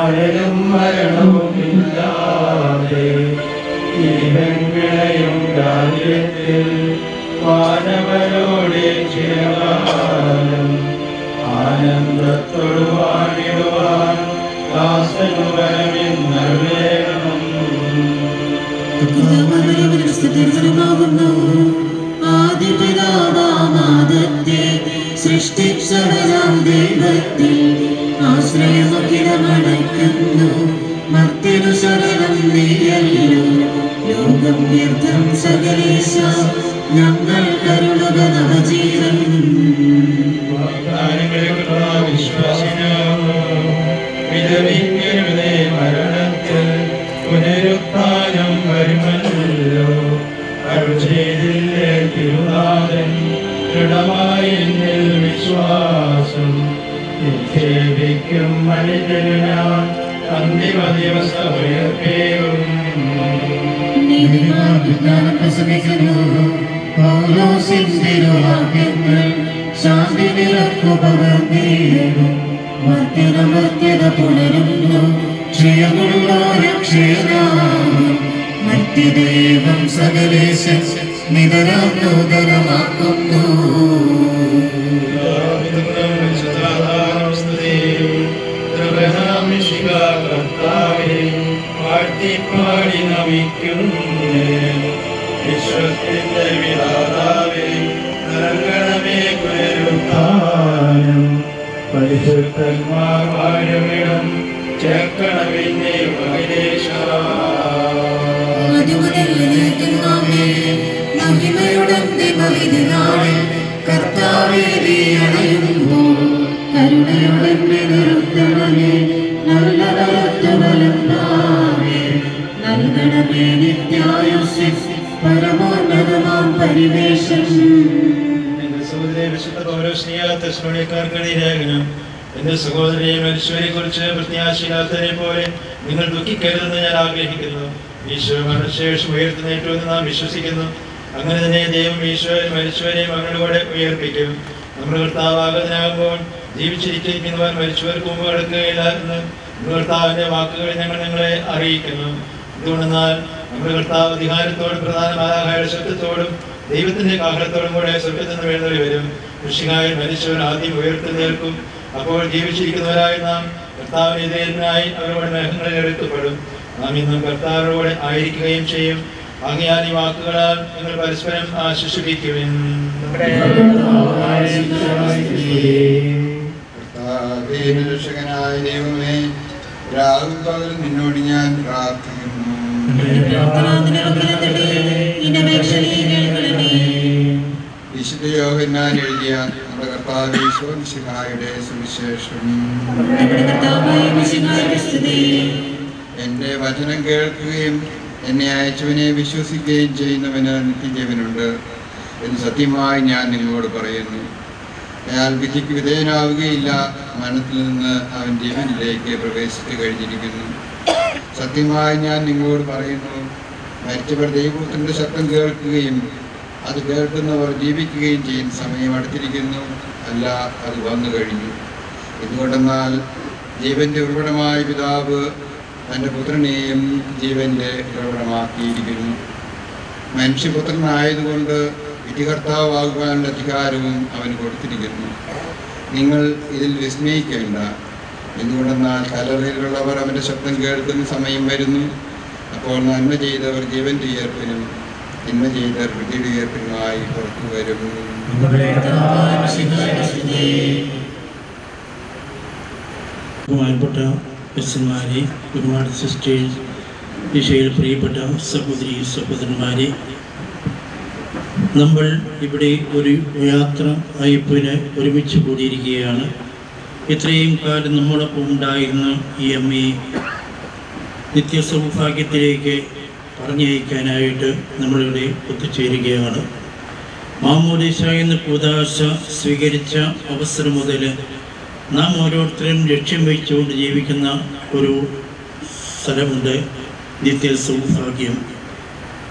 അഴലും മരണവും ഇല്ലാതെ രാജ്യത്തിൽ വാനവരോടെ ചിരകാലം ആനന്ദത്തോടു വാണിടുവാൻ ാകുന്നു ആദിപിതാവാമാദത്തെ സൃഷ്ടിച്ചവരാം ദൈവത്തിൽ ആശ്രയമഖിലമടയ്ക്കുന്നു. മർത്തിനു ശരണം നീയല്ലോ നാം വിശ്വസിക്കുന്നു അങ്ങനെ തന്നെ ദൈവം ഈശ്വരനും മരിച്ചവരെയും അവരുടെ കൂടെ ഉയർപ്പിക്കും. നമ്മുടെ കർത്താവാകുന്നതിനാകുമ്പോൾ ജീവിച്ചിരിക്കുന്നവർ മരിച്ചവർക്ക് മുമ്പ് കിടക്കുകയില്ല എന്ന് നമ്മുടെ കർത്താവിന്റെ വാക്കുകൾ ഞങ്ങൾ നിങ്ങളെ അറിയിക്കുന്നു. എന്തുകൊണ്ടെന്നാൽ നമ്മുടെ കർത്താവ് അധികാരത്തോടും പ്രധാനമായ ശബ്ദത്തോടും ദൈവത്തിന്റെ കാഹളത്തോടും കൂടെ സ്വർഗത്തിൽ നിന്ന് വേണ്ടി വരും. കൃഷിക്കായി മരിച്ചവർ ആദ്യം ഉയർത്തു നിൽക്കും അപ്പോൾ ജീവിച്ചിരിക്കുന്നവരായി നാം കർത്താവിനെതിരായി അവരുടെ മേഘങ്ങളിൽ എടുക്കപ്പെടും. നാം ഇന്നും കർത്താവിനോട് ആയിരിക്കുകയും ചെയ്യും. ഈ വാക്കുകളാൽ നിങ്ങൾ പരസ്പരം കർത്താവേ, രക്ഷകനായ ദൈവമേ രാവും പകലും നിന്നോട് ഞാൻ പ്രാർത്ഥിക്കുന്നു. വിശുദ്ധ യോഹന്നാൻ എഴുതിയ നമ്മുടെ കർത്താവ് ഈശോമിശിഹായുടെ സുവിശേഷം. എന്റെ വചനം കേൾക്കുകയും എന്നെ അയച്ചവനെ വിശ്വസിക്കുകയും ചെയ്യുന്നവന് നിത്യജീവനുണ്ട് എന്ന് സത്യമായി ഞാൻ നിങ്ങളോട് പറയുന്നു. അയാൾ വിധിക്ക് വിധേയനാവുകയില്ല. മരണത്തിൽ നിന്ന് അവൻ ജീവനിലേക്ക് പ്രവേശിച്ചു കഴിഞ്ഞിരിക്കുന്നു. സത്യമായി ഞാൻ നിങ്ങളോട് പറയുന്നു മരിച്ചവർ ദൈവത്തിന്റെ ശബ്ദം കേൾക്കുകയും അത് കേൾക്കുന്നവർ ജീവിക്കുകയും ചെയ്യുന്ന സമയം അടുത്തിരിക്കുന്നു. അല്ല അത് വന്നു കഴിഞ്ഞു എന്തുകൊണ്ടെന്നാൽ ജീവന്റെ ഉറവിടമായ പിതാവ് തന്റെ പുത്രനെയും ജീവന്റെ ഉറവിടമാക്കിയിരിക്കുന്നു മനുഷ്യപുത്രനായതുകൊണ്ട് വിധികർത്താവാകുവാനുള്ള അധികാരവും അവന് കൊടുത്തിരിക്കുന്നു. നിങ്ങൾ ഇതിൽ വിസ്മയിക്കേണ്ട. എന്തുകൊണ്ടെന്നാൽ കലറയിലുള്ളവർ അവന്റെ ശബ്ദം കേൾക്കുന്ന സമയം വരുന്നു. അപ്പോൾ നന്മ ചെയ്തവർ ജീവന്റെ ഉയർപ്പിനും തിന്മ ചെയ്തവർ വൃത്തിയുടെ ഉയർപ്പിനുമായി പുറത്തു വരും. ബഹുമാനപ്പെട്ട അച്ഛന്മാരെ ഒരുപാട് സിസ്റ്റേഴ്സ് ദിശയിൽ പ്രിയപ്പെട്ട സഹോദരി സഹോദരന്മാരെ നമ്മൾ ഇവിടെ ഒരു യാത്ര അയപ്പിന് ഒരുമിച്ച് കൂടിയിരിക്കുകയാണ്. ഇത്രയും കാലം നമ്മളൊപ്പം ഉണ്ടായിരുന്ന ഈ അമ്മയെ നിത്യസൗഭാഗ്യത്തിലേക്ക് പറഞ്ഞയക്കാനായിട്ട് നമ്മളിവിടെ ഒത്തുചേരുകയാണ്. മാമോദിശ എന്ന കൂതാശ സ്വീകരിച്ച അവസരം മുതൽ നാം ഓരോരുത്തരും ലക്ഷ്യം വഹിച്ചുകൊണ്ട് ജീവിക്കുന്ന ഒരു സ്ഥലമുണ്ട്. നിത്യ സൗഭാഗ്യം.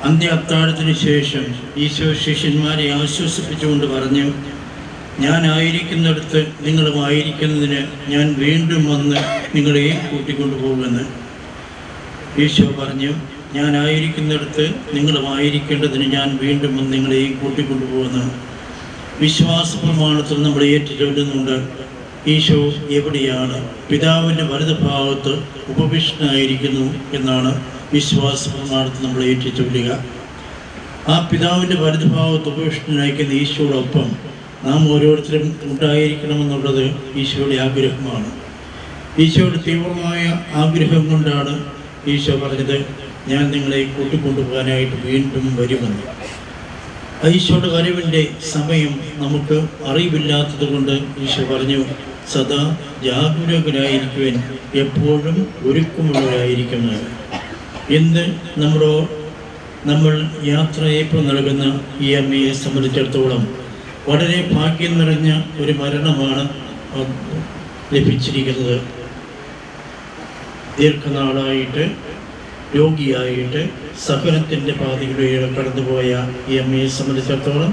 അന്ത്യ അത്താഴത്തിന് ശേഷം ഈശോ ശിഷ്യന്മാരെ ആശ്വസിപ്പിച്ചുകൊണ്ട് പറഞ്ഞു ഞാനായിരിക്കുന്നിടത്ത് നിങ്ങളുമായിരിക്കുന്നതിന് ഞാൻ വീണ്ടും വന്ന് നിങ്ങളെ കൂട്ടിക്കൊണ്ടുപോകുമെന്ന്. ഈശോ പറഞ്ഞു ഞാനായിരിക്കുന്നിടത്ത് നിങ്ങളുമായിരിക്കേണ്ടതിന് ഞാൻ വീണ്ടും വന്ന് നിങ്ങളെയും കൂട്ടിക്കൊണ്ടു പോകുന്നു വിശ്വാസ പ്രമാണത്തിൽ നമ്മൾ ഏറ്റുചൊല്ലുന്നുണ്ട് ഈശോ എവിടെയാണ്? പിതാവിന്റെ വലതുഭാഗത്ത് ഉപവിഷ്ടനായിരിക്കുന്നു എന്നാണ് വിശ്വാസ പ്രമാണത്തിൽ നമ്മൾ ഏറ്റുചൊല്ലുക ആ പിതാവിന്റെ വലതുഭാഗത്ത് ഉപവിഷ്ടനായിരിക്കുന്ന ഈശോടൊപ്പം നാം ഓരോരുത്തരും ഉണ്ടായിരിക്കണമെന്നുള്ളത് ഈശോയുടെ ആഗ്രഹമാണ്. ഈശോയുടെ തീവ്രമായ ആഗ്രഹം കൊണ്ടാണ് ഈശോ പറഞ്ഞത് ഞാൻ നിങ്ങളെ കൂട്ടിക്കൊണ്ടുപോകാനായിട്ട് വീണ്ടും വരുമെന്ന്. ഈശോയുടെ വരവിന്റെ സമയം നമുക്ക് അറിവില്ലാത്തത് കൊണ്ട് ഈശോ പറഞ്ഞു സദാ ജാഗരൂകരായിരിക്കുവാൻ എപ്പോഴും ഒരുക്കമുള്ളവരായിരിക്കുന്നത് ഇന്ന് നമ്മുടെ നമ്മൾ യാത്രയേപ്പം നൽകുന്ന ഈ അമ്മയെ സംബന്ധിച്ചിടത്തോളം വളരെ ഭാഗ്യം നിറഞ്ഞ ഒരു മരണമാണ് ലഭിച്ചിരിക്കുന്നത്. ദീർഘനാളായിട്ട് രോഗിയായിട്ട് സഹനത്തിന്റെ പാതയിലൂടെ കടന്നുപോയ ഈ അമ്മയെ സംബന്ധിച്ചിടത്തോളം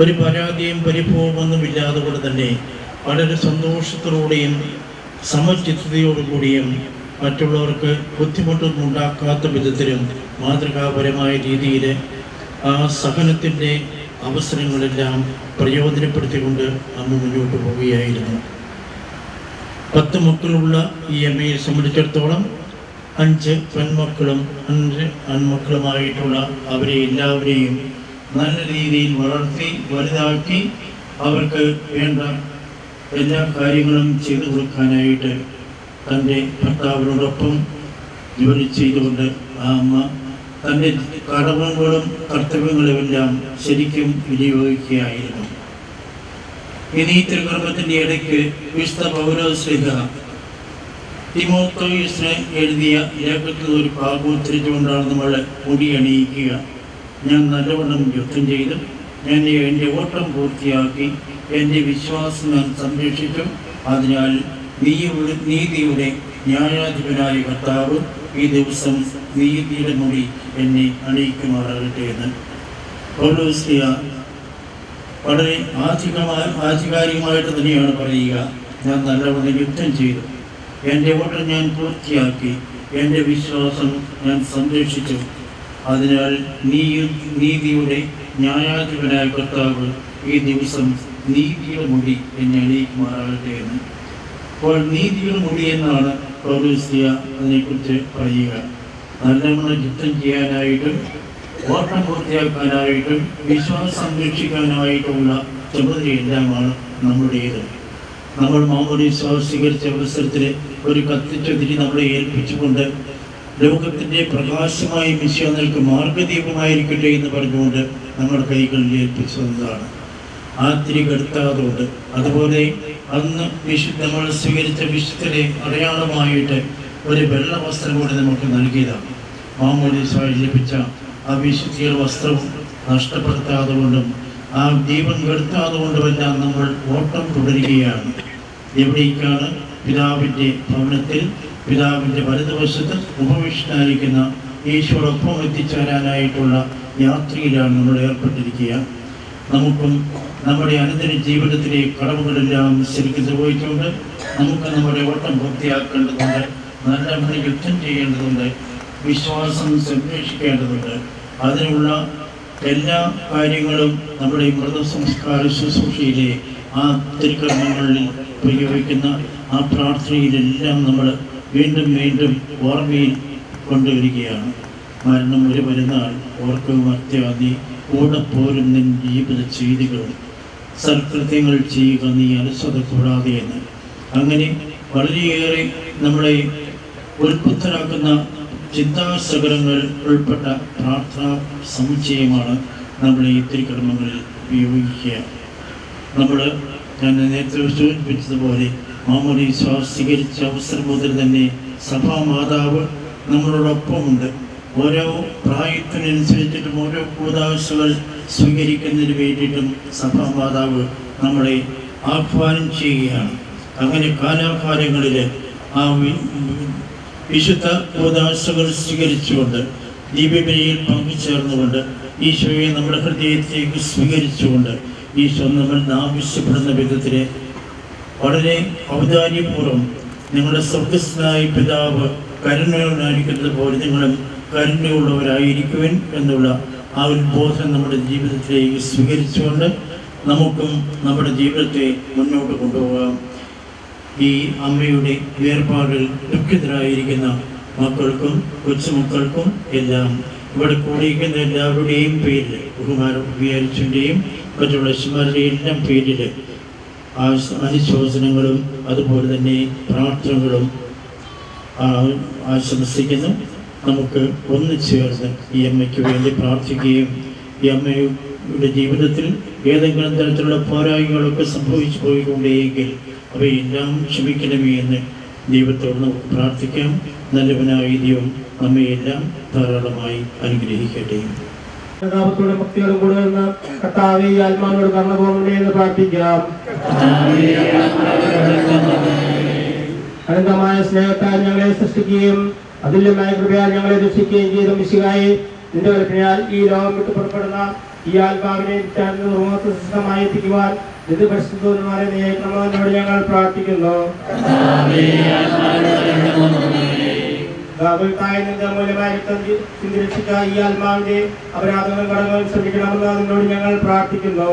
ഒരു പരാതിയും പരിഭവമൊന്നും ഇല്ലാതെ കൊണ്ട് തന്നെ വളരെ സന്തോഷത്തോടെയും സമചിത്തതയോടുകൂടിയും മറ്റുള്ളവർക്ക് ബുദ്ധിമുട്ടൊന്നും ഉണ്ടാക്കാത്ത വിധത്തിലും മാതൃകാപരമായ രീതിയിൽ ആ സഹനത്തിന്റെ അവസരങ്ങളെല്ലാം പ്രയോജനപ്പെടുത്തിക്കൊണ്ട് അമ്മ മുന്നോട്ട് പോവുകയായിരുന്നു. പത്ത് മക്കളുള്ള ഈ അമ്മയെ സംബന്ധിച്ചിടത്തോളം അഞ്ച് പെൺമക്കളും അഞ്ച് ആൺമക്കളുമായിട്ടുള്ള അവരെ എല്ലാവരെയും നല്ല രീതിയിൽ വളർത്തി വലുതാക്കി അവർക്ക് വേണ്ട എല്ലാ കാര്യങ്ങളും ചെയ്തു കൊടുക്കാനായിട്ട് തന്റെ ഭർത്താവിനോടൊപ്പം ജോലി ചെയ്തുകൊണ്ട് ആ അമ്മ തന്റെ കടമകളും കർത്തവ്യങ്ങളുമെല്ലാം ശരിക്കും വിനിയോഗിക്കുകയായിരുന്നു. ഇനി ഈ തിരുകർമ്മത്തിന്റെ ഇടയ്ക്ക് വിശുദ്ധ പൗരോസ്ലിഹ തിമോത്തോയിസിന് എഴുതിയ ഏകത്തിൽ ഒരു ഭാഗം ഉദ്ധരിച്ചുകൊണ്ടാണ് നമ്മൾ മുടിയണിയിക്കുക ഞാൻ നല്ലവണ്ണം യുദ്ധം ചെയ്തു ഞാൻ എന്റെ ഓട്ടം പൂർത്തിയാക്കി എന്റെ വിശ്വാസം ഞാൻ സംരക്ഷിച്ചു അതിനാൽ നീയുടെ നീതിയുടെ ന്യായാധിപനായ കർത്താവ് ഈ ദിവസം നീതിയുടെ മുടി എന്നെ അണിയിക്കുമാറാകട്ടെ എന്ന്. പൗലോസ്ലിയ വളരെ ആധികമായ ആധികാരികമായിട്ട് തന്നെയാണ് പറയുക. ഞാൻ നല്ലവണ്ണം യുദ്ധം ചെയ്തു. എന്റെ ഓട്ടം ഞാൻ പൂർത്തിയാക്കി എന്റെ വിശ്വാസം ഞാൻ സംരക്ഷിച്ചു. അതിനാൽ നീതിയുടെ ന്യായാധിപനായ കർത്താവ് ഈ ദിവസം നീതിയുടെ മുടി എന്നെ അണിയിക്കുമാറാകട്ടെ എന്ന്. അപ്പോൾ നീതിയുടെ മുടി എന്നാണ് പൗരസ്ലിയ അതിനെക്കുറിച്ച് പറയുക. നല്ലവണ്ണം യുദ്ധം ചെയ്യാനായിട്ടും ഓട്ടം പൂർത്തിയാക്കാനായിട്ടും വിശ്വാസം സംരക്ഷിക്കാനായിട്ടുമുള്ള ചുമതലയെല്ലാമാണ് നമ്മുടേത്. നമ്മൾ മാമൂലി സ്വീകരിച്ച അവസരത്തിൽ ഒരു കത്തിച്ച തിരി നമ്മളെ ഏൽപ്പിച്ചുകൊണ്ട് ലോകത്തിന്റെ പ്രകാശമായി മിശ്യങ്ങൾക്ക് മാർഗദീപമായിരിക്കട്ടെ എന്ന് പറഞ്ഞുകൊണ്ട് നമ്മൾ കൈകളിൽ ഏൽപ്പിച്ചതാണ് ആ തിരി കെടുത്താതുകൊണ്ട് അതുപോലെ അന്ന് വിശുദ്ധ നമ്മൾ സ്വീകരിച്ച വിശുദ്ധരെ അടയാളമായിട്ട് ഒരു വെള്ള വസ്ത്രം കൂടി നമുക്ക് നൽകിയതാണ്. മാമൂലി ലഭിച്ച ആ വിശുദ്ധിയുടെ വസ്ത്രവും നഷ്ടപ്പെടുത്താതുകൊണ്ടും ആ ദീപം കെടുത്താതുകൊണ്ടുമെല്ലാം നമ്മൾ ഓട്ടം തുടരുകയാണ്. എവിടേക്കാണ് പിതാവിന്റെ ഭവനത്തിൽ പിതാവിന്റെ വലതുവശത്ത് ഉപവിഷ്ടനായിരിക്കുന്ന ഈശോടൊപ്പം എത്തിച്ചേരാനായിട്ടുള്ള യാത്രയിലാണ് നമ്മൾ ഏർപ്പെട്ടിരിക്കുക നമുക്കും നമ്മുടെ അനുദിന ജീവിതത്തിലെ കടമകളെല്ലാം ശരിക്കും നിർവഹിച്ചുകൊണ്ട് നമുക്ക് നമ്മുടെ ഓട്ടം പൂർത്തിയാക്കേണ്ടതുണ്ട് നല്ല മണി യുദ്ധം ചെയ്യേണ്ടതുണ്ട് വിശ്വാസം സംരക്ഷിക്കേണ്ടതുണ്ട്. അതിനുള്ള എല്ലാ കാര്യങ്ങളും നമ്മുടെ മൃത മൃതസംസ്കാര ശുശ്രൂഷയിലെ ആ തിരുക്കർമ്മങ്ങളിൽ പ്രയോഗിക്കുന്ന ആ പ്രാർത്ഥനയിലെല്ലാം നമ്മൾ വീണ്ടും വീണ്ടും ഓർമ്മയിൽ കൊണ്ടുവരികയാണ്. മരണം ഒരു വരുന്നാൾ ഓർക്കും അത്യാദി കൂടെ പോരും നിൻ ജീവിത ചെയ്തികൾ സൽകൃത്യങ്ങൾ ചെയ്യുക നീ അലസത കൂടാതെ എന്ന്. അങ്ങനെ വളരെയേറെ നമ്മളെ ഉത്ബുദ്ധരാക്കുന്ന ചിന്താസകരങ്ങൾ ഉൾപ്പെട്ട പ്രാർത്ഥനാ സമുച്ചയമാണ് നമ്മൾ ഈ തിരുക്കർമ്മങ്ങളിൽ ഉപയോഗിക്കുക. നമ്മൾ ഞാൻ നേരത്തെ സൂചിപ്പിച്ചതുപോലെ മാമൂലി സ്വീകരിച്ച അവസരം മുതൽ തന്നെ സഭാ മാതാവ് നമ്മളോടൊപ്പമുണ്ട്. ഓരോ പ്രായത്തിനനുസരിച്ചിട്ടും ഓരോ കൂതാവശ്യങ്ങൾ സ്വീകരിക്കുന്നതിന് വേണ്ടിയിട്ടും സഭാ മാതാവ് നമ്മളെ ആഹ്വാനം ചെയ്യുകയാണ്. അങ്ങനെ കാലാകാലങ്ങളിൽ ആ വിശുദ്ധ കൂതാശകൾ സ്വീകരിച്ചുകൊണ്ട് ദീപബലിയിൽ പങ്കുചേർന്നുകൊണ്ട് ഈശോയെ നമ്മുടെ ഹൃദയത്തിലേക്ക് സ്വീകരിച്ചുകൊണ്ട് ഈശോ നമ്മൾ ആവശ്യപ്പെടുന്ന വിധത്തിൽ വളരെ ഔദാര്യപൂർവം നിങ്ങളുടെ സ്വർഗസ്നായ പിതാവ് കരുണയോടായിരിക്കുന്നത് പോലെ നിങ്ങളും കരുണയുള്ളവരായിരിക്കുവൻ എന്നുള്ള ആ ഒരു ബോധം നമ്മുടെ ജീവിതത്തിലേക്ക് സ്വീകരിച്ചുകൊണ്ട് നമുക്കും നമ്മുടെ ജീവിതത്തെ മുന്നോട്ട് കൊണ്ടുപോകാം. ഈ അമ്മയുടെ വേർപാടിൽ ദുഃഖിതരായിരിക്കുന്ന മക്കൾക്കും കൊച്ചുമക്കൾക്കും എല്ലാം ഇവിടെ കൂടിയിരിക്കുന്ന എല്ലാവരുടെയും പേരിൽ ബഹുമാനം വിചാരിച്ചിന്റെയും മറ്റുള്ള എല്ലാം പേരിൽ അനുശോചനങ്ങളും അതുപോലെ തന്നെ പ്രാർത്ഥനകളും ആശംസിക്കുന്നു. നമുക്ക് ഒന്ന് ചേർന്ന് ഈ അമ്മയ്ക്ക് വേണ്ടി പ്രാർത്ഥിക്കുകയും ഈ അമ്മയുടെ ജീവിതത്തിൽ ഏതെങ്കിലും തരത്തിലുള്ള പോരായ്മകളൊക്കെ സംഭവിച്ചു പോയിക്കൊണ്ടേയെങ്കിൽ അവയെല്ലാം ക്ഷമിക്കണമേ എന്ന് ദൈവത്തോട് നമുക്ക് പ്രാർത്ഥിക്കാം. നല്ലവനായ ദൈവം നമ്മയെല്ലാം ധാരാളമായി അനുഗ്രഹിക്കട്ടെ. കഥാപത്തോടും ഭക്തിയോടും കൂടെ നിന്ന് കർത്താവെ ഈ ആത്മാവിനോട് കടന്നു പോകണമേ എന്ന് പ്രാർത്ഥിക്കാം. അനന്തമായ സ്നേഹത്താൽ ഞങ്ങളെ സൃഷ്ടിക്കുകയും അതുല്യമായ കൃപയാൽ ഞങ്ങളെ രക്ഷിക്കുകയും ചെയ്ത മിശികായി നിന്റെ കൽപ്പനയാൽ ഈ ലോകം വിട്ട് പുറപ്പെടുന്ന ഈ ആത്മാവിനെ സിദ്ധമായി എത്തിക്കുവാൻ നിന്റെ പരിശുദ്ധന്മാരെ നിയമിക്കണമെന്നോട് ഞങ്ങൾ പ്രാർത്ഥിക്കുന്നു. രക്ഷിച്ച ഈ ആത്മാവിന്റെ അപരാധങ്ങളും കടങ്ങളും ശ്രമിക്കണമെന്ന് നിന്നോട് ഞങ്ങൾ പ്രാർത്ഥിക്കുന്നു.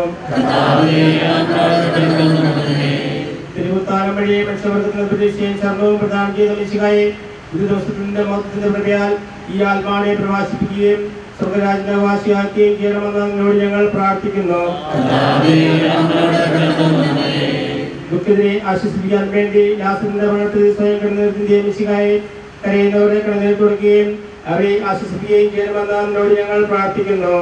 തിരുവുത്താനം വഴി മനുഷ്യവർഗത്തിന് പ്രതീക്ഷയും ശർമ്മവും പ്രദാനം ചെയ്ത മിശികായെ ഒരു ദിവസത്തിന്റെ മതത്തിന്റെ പ്രഭയാൽ ഈ ആത്മാവിനെ പ്രവാസിപ്പിക്കുകയും സ്വർഗരാജ്യവാസിയാക്കുകയും ചെയ്യണമെന്ന് നിന്നോട് ഞങ്ങൾ പ്രാർത്ഥിക്കുന്നു. ദുഃഖത്തിനെ ആശ്വസിപ്പിക്കാൻ വേണ്ടി ലാസറിന്റെ മരണത്തിൽ സ്വയം കിടന്നിരുത്തിയ മിശിഹായെ കരയുന്നവരെ കടന്നു കൊടുക്കുകയും അവരെ ആശ്വസിപ്പിക്കുകയും ചെയ്യണമെന്ന് എന്നോട് ഞങ്ങൾ പ്രാർത്ഥിക്കുന്നു.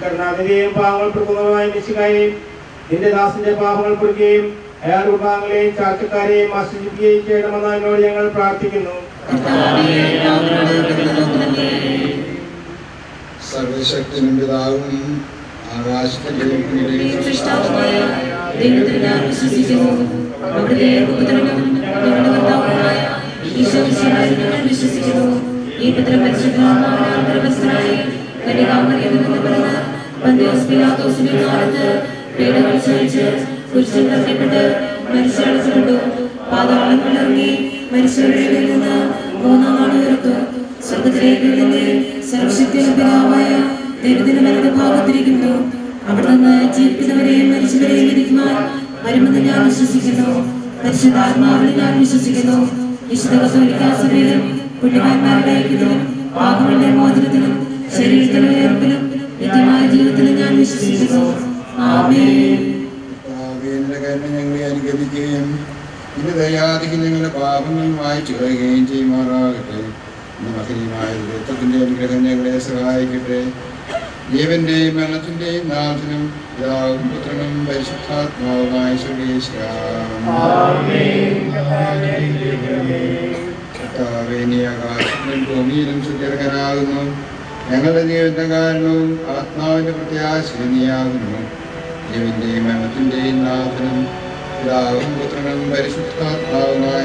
കരുണാനിധിയും പാവങ്ങൾ കൊടുക്കുന്നതുമായ മിശിഹായെ നിന്റെ ദാസിന്റെ പാവങ്ങൾ കൊടുക്കുകയും അയാൾ കുടുംബാംഗങ്ങളെയും ചാർച്ചക്കാരെയും ആശ്വസിപ്പിക്കുകയും ചെയ്യണമെന്ന് എന്നോട് ഞങ്ങൾ പ്രാർത്ഥിക്കുന്നു. സർവശക്തനും പിതാവും ആകാശത്തിന്റെയും അവിടുത്തെ പുത്രനും ഞങ്ങളുടെ കർത്താവുമായ ഈശോ മിശിഹായിൽ വിശ്വസിക്കുന്നു. ഈ പുത്രൻ പരിശുദ്ധാത്മാവിനാൽ ഗർഭസ്ഥനായി കന്യകാമറിയത്തിൽ നിന്ന് പിറന്ന് പന്തിയോസ് പിലാത്തോസിന്റെ കാലത്ത് പീഡകൾ സഹിച്ച് കുരിശിൽ തറയ്ക്കപ്പെട്ട് മരിച്ചടച്ചിട്ടു പാതാളങ്ങളിറങ്ങി മരിച്ചവരുടെ നിന്ന് മൂന്നാം നാൾ ഉയർത്തു സ്വർഗത്തിലേക്ക് നിന്ന് സർവശക്തിയുടെ പിതാവായ ദൈവത്തിന്റെ മരണ ഭാഗത്തിരിക്കുന്നു അവിടെ നിന്ന് ജീവിക്കുന്നവരെയും മരിച്ചവരെയും വിധിക്കുവാൻ വരുമെന്ന് ഞാൻ വിശ്വസിക്കുന്നു. പരിശുദ്ധാത്മാവിൽ ഞാൻ വിശ്വസിക്കുന്നു. വിശുദ്ധ കത്തോലിക്കാ സഭയിലും പുണ്യവാന്മാരുടെ ഐക്യത്തിലും പാപങ്ങളുടെ മോചനത്തിലും ശരീരത്തിലെ ഉയർപ്പിലും നിത്യമായ ജീവിതത്തിലും ഞാൻ വിശ്വസിക്കുന്നു. ഞങ്ങളെ അനുഗമിക്കുകയും നിന്റെ ദയാധികം ഞങ്ങളുടെ പാപങ്ങൾ വായിച്ചു കളയുകയും ചെയ്യുമാറാകട്ടെ. ഇന്ന് മഹനീയമായ ദൈവത്തിന്റെ അനുഗ്രഹം ഞങ്ങളെ സഹായിക്കട്ടെ. ജീവന്റെയും മരണത്തിന്റെയും നാഥനും പിതാവും പുത്രനും പരിശുദ്ധാത്മാവുമായ ആകാശത്തിലും ഭൂമിയിലും സുദീർഘനാകുന്നു ഞങ്ങളുടെ ജീവിത കാരണവും ആത്മാവിന്റെ പ്രത്യാശനിയാകുന്നു ജീവന്റെയും മരണത്തിന്റെയും നാഥനും പിതാവും പുത്രനും പരിശുദ്ധാത്മാവുമായ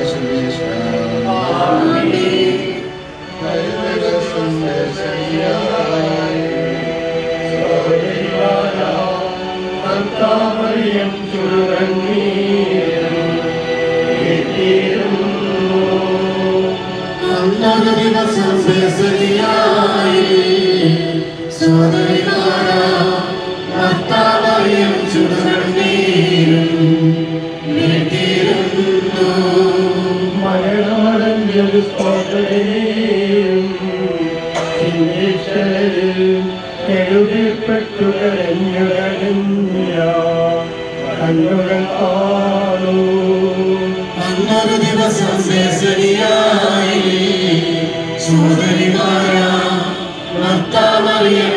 അന്നൊരു ദിവസം ബേസലിയായി സോദരിമാരാ ഭർത്താവറിയം ചുടുകണ്ണീരും വീട്ടിരുന്നു മരണമടഞ്ഞൊരു സോദരനെയും എഴുതിപ്പെട്ടു കരഞ്ഞുകഴിഞ്ഞ കണ്ണുകൾ കാണൂ അന്നൊരു ദിവസം ശരിയായി സോദരിമാരാ ഭർത്താവറിയം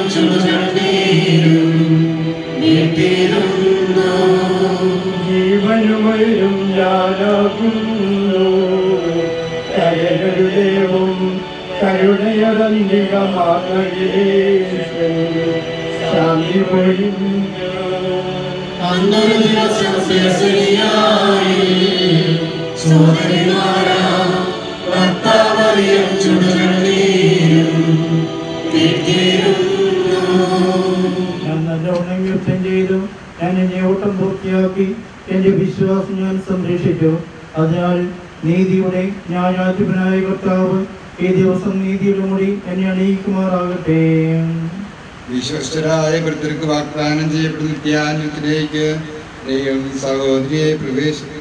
കരകളുടെയും കരുണയടന്തികമാകേശൻ പൊഴിഞ്ഞു അന്നൊരു ദിവസം ബേസലിയായി സോദരിമാരാ ഭർത്താവറിയം ചുടുകണ്ണീരും ഞാൻ യുദ്ധം ചെയ്തു ഞാൻ എന്നെ ഓട്ടം പൂർത്തിയാക്കി എന്റെ വിശ്വാസം ഞാൻ സംരക്ഷിച്ചു അതിനാൽ നീതിയുടെ ന്യായാധിപനായ കർത്താവ് ഈ ദിവസം നീതിയുടെ മുടി എന്നെ അണിയിക്കുമാറാകട്ടെ. വിശ്വസ്തരായ ഭർത്തർക്ക് വാഗ്ദാനം ചെയ്യപ്പെടുന്ന നിത്യാന്യത്തിലേക്ക് ദൈവം സഹോദരിയെ പ്രവേശിപ്പിക്കുമാറാകട്ടെ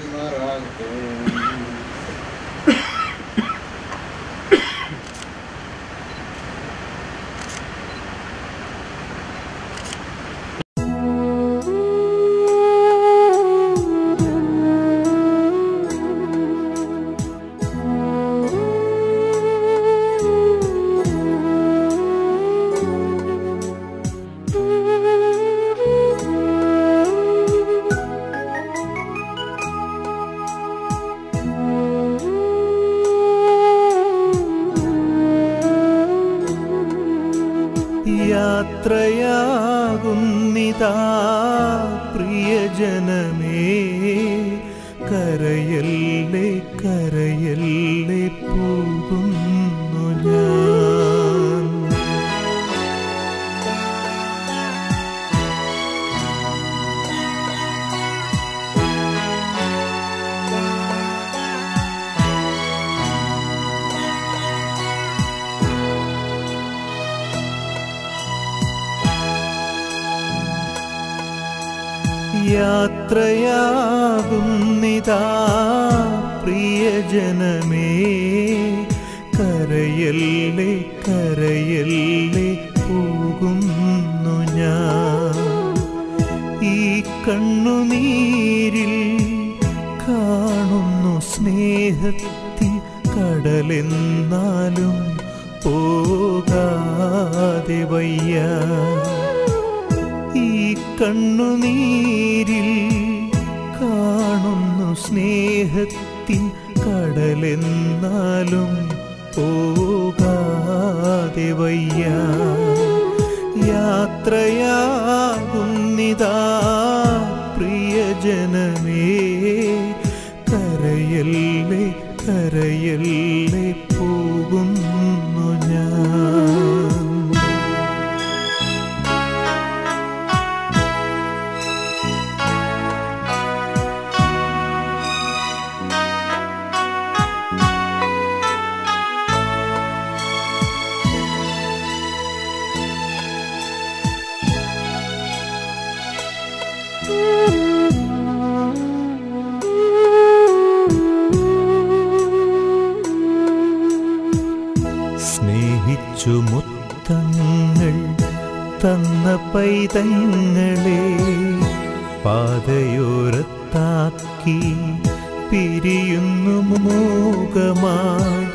മോകമായി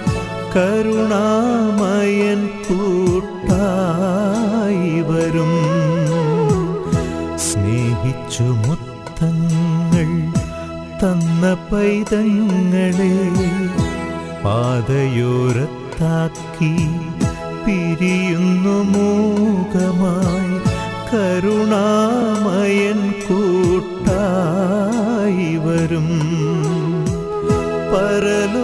കരുണാമയൻ കൂട്ടായി വരും. സ്നേഹിച്ചു മുത്തങ്ങൾ തന്ന പൈതങ്ങളെ പാതയോരത്താക്കി പിരിയുന്നു മൂകമായി കരുണാമയൻ കൂട്ടായി വരും. പരലോകവാടിയിൽ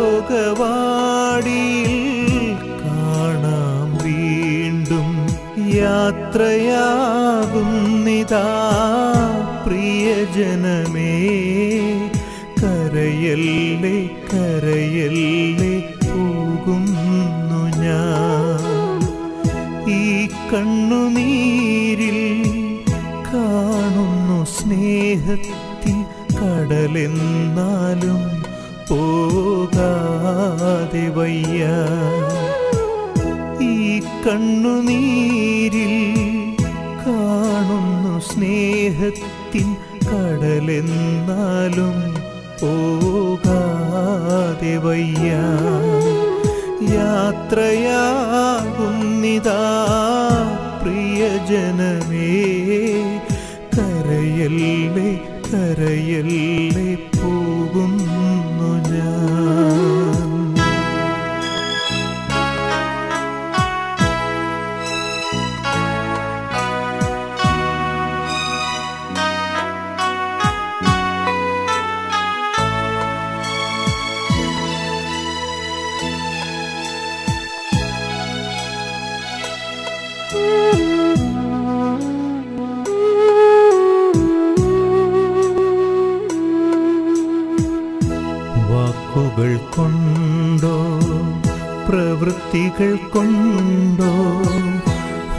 കാണാം വീണ്ടും യാത്രയാകുന്നിതാ പ്രിയജനമേ. കരയല്ലേ കരയല്ലേ പോകുന്നു ഞാൻ. ഈ കണ്ണുനീരിൽ കാണുന്നു സ്നേഹത്തിൻ കടലെന്നാലും പോകാതെ വയ്യ. ഈ കണ്ണുനീരിൽ കാണുന്നു സ്നേഹത്തിൻ കടലെന്നാലും പോകാതെ വയ്യ. യാത്രയാകുന്നിതാ പ്രിയജനമേ. കരയല്ലേ കരയല്ലേ പോകുന്നു പ്രവൃത്തികൾ കൊണ്ടോ?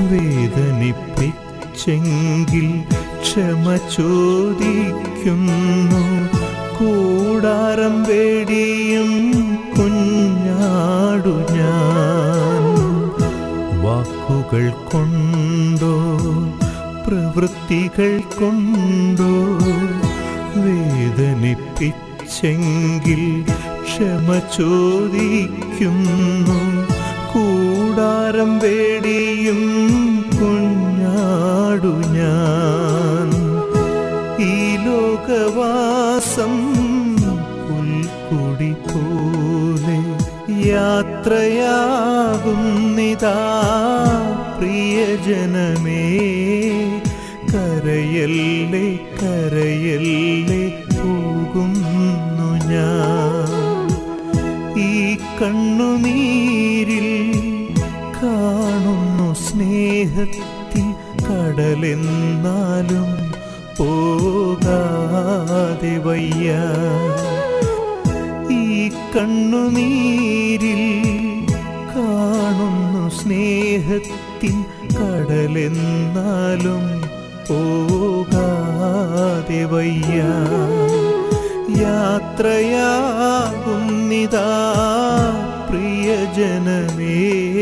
വേദനിപ്പിച്ചെങ്കിൽ ക്ഷമ ചോദിക്കുന്നു. കൂടാരം വേടിയും കുഞ്ഞാടു ഞാൻ. വാക്കുകൾ കൊണ്ടോ? പ്രവൃത്തികൾ കൊണ്ടോ? വേദനിപ്പിച്ചെങ്കിൽ ക്ഷമ ചോദിക്കുന്നു. കൂടാരം വേടിയും കുഞ്ഞാടു ഞാൻ. ഈ ലോകവാസം പുൽക്കുടി പോലെ യാത്രയാകുന്നിതാ പ്രിയജനമേ. കരയല്ലേ കരയല്ലേ പോകുന്നു ഞാൻ. ഈ കണ്ണുനീരിൽ സ്നേഹത്തിൻ കടലെന്നാലും പോകാതെ വയ്യ. ഈ കണ്ണുനീരിൽ കാണുന്നു സ്നേഹത്തിൻ കടലെന്നാലും പോകാതെ വയ്യ. യാത്രയാകുന്നിതാ പ്രിയജനമേ.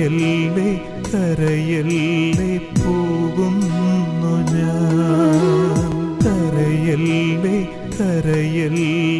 കരയല്ലേ കരയല്ലേ പോകുന്നു ഞാൻ. കരയല്ലേ കരയല്ലേ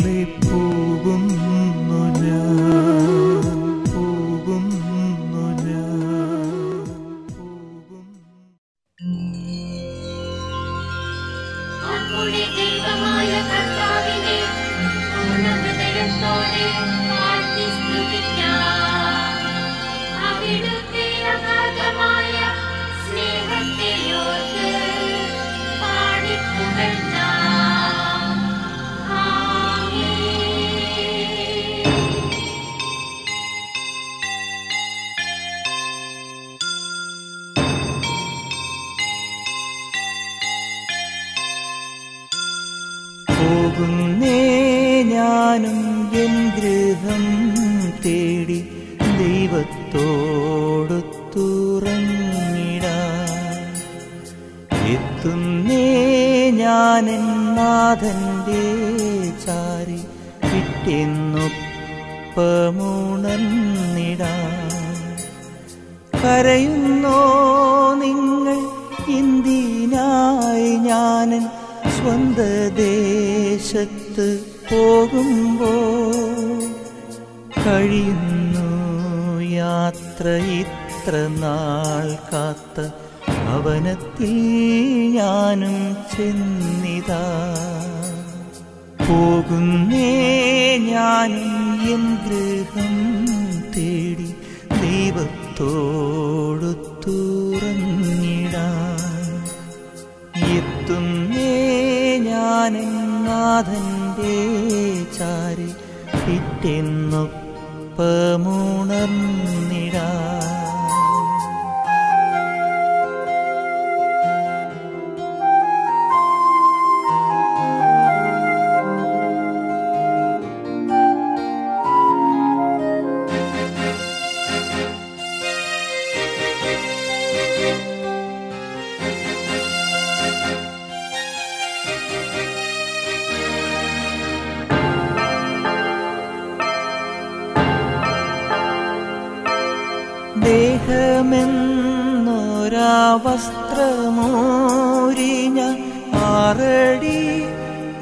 വസ്ത്രമോരിഞ്ഞ ആറടി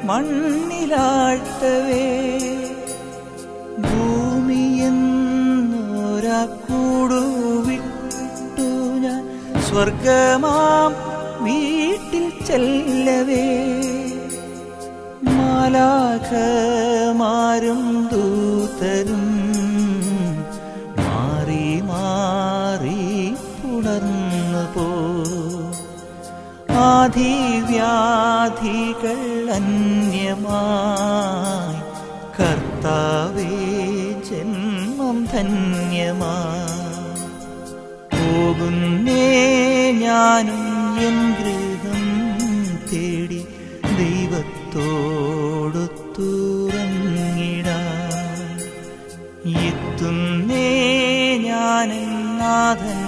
മണ്ണിലാഴ്ത്തവേ. ഭൂമിയെന്നൊരാക്കൂടു വിട്ടു ഞാൻ സ്വർഗമാം വീട്ടിൽ ചെല്ലവേ. മാലാഖമാരും ദൂതരും വ്യാധി വ്യാധികൾ അന്യമായി കർത്താവേ ജന്മം ധന്യമായി. പോകുന്നേ ഞാനും എൻ ഗൃഹം തേടി ദൈവത്തോടുത്തുറങ്ങിട എത്തുന്നേ ഞാനും നാഥൻ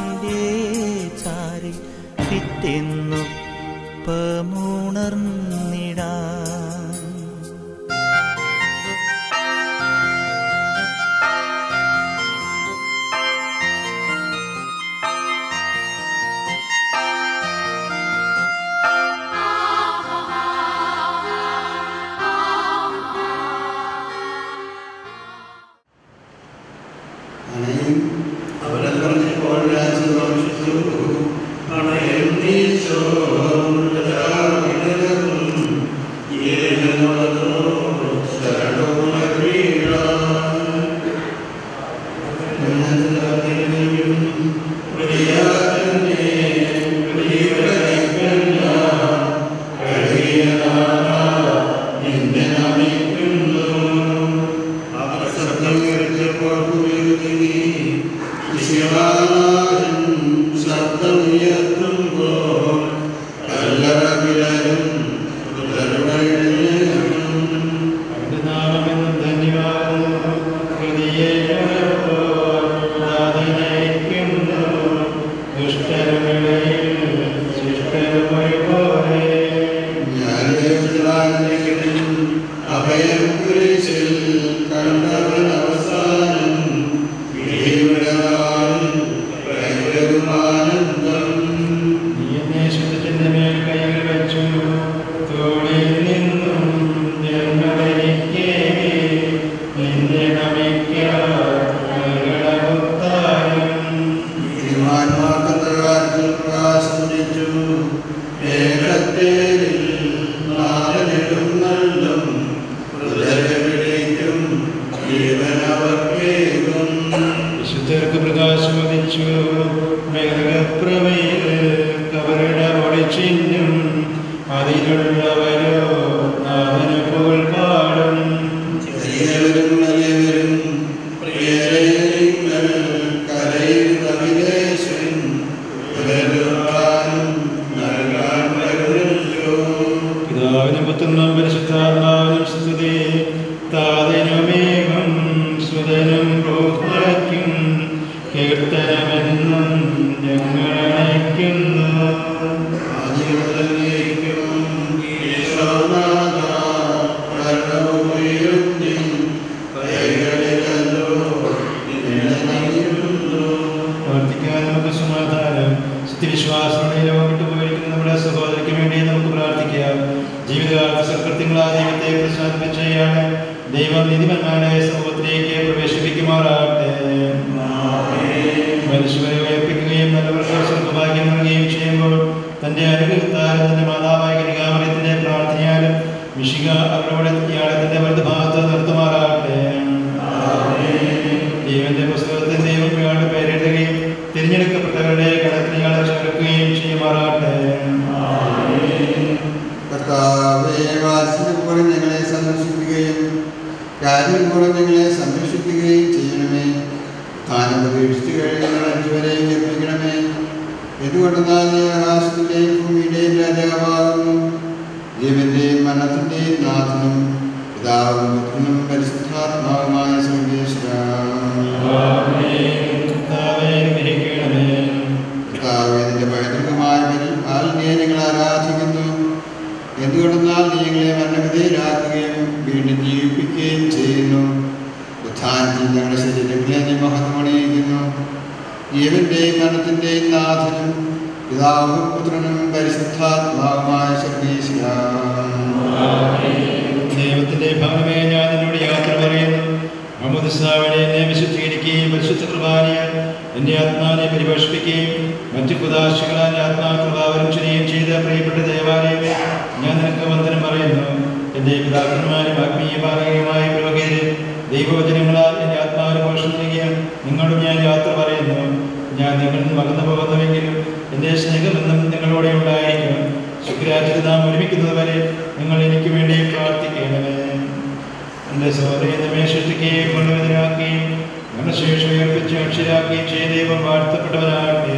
നാം ഒരുമിക്കുന്നത് വരെ നിങ്ങൾ എനിക്ക് വേണ്ടി പ്രാർത്ഥിക്കണമേ. എന്റെ സഹോദരനെ മേഷിക്കുകയും കൊണ്ടുവരാക്കുകയും മനശേഷി ഉയർപ്പിച്ച് അക്ഷരാക്കുകയും ചെയ്ത ദൈവം വാഴ്ത്തപ്പെട്ടവരാകട്ടെ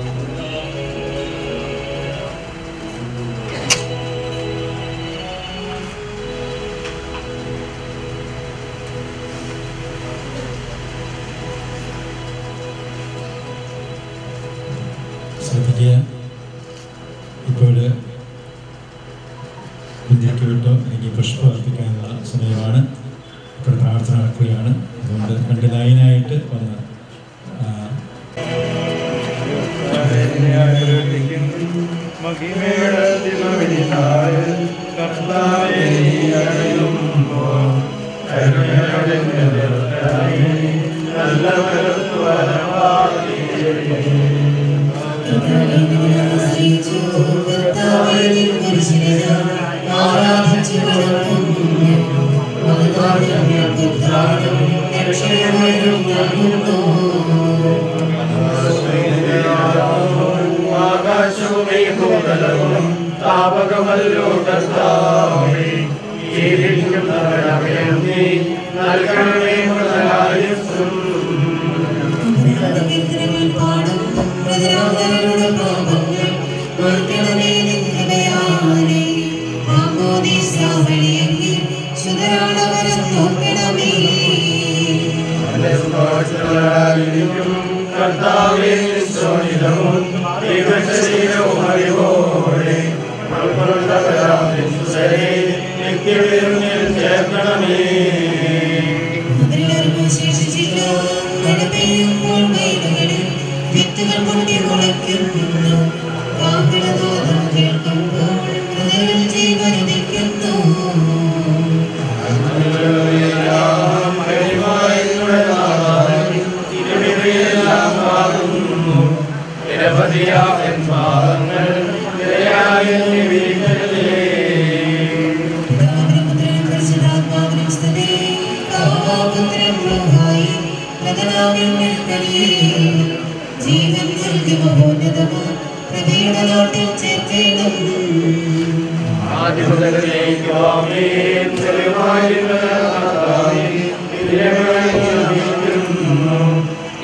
സമയമാണ്. ഇപ്പോൾ പ്രാർത്ഥന നടക്കുകയാണ്.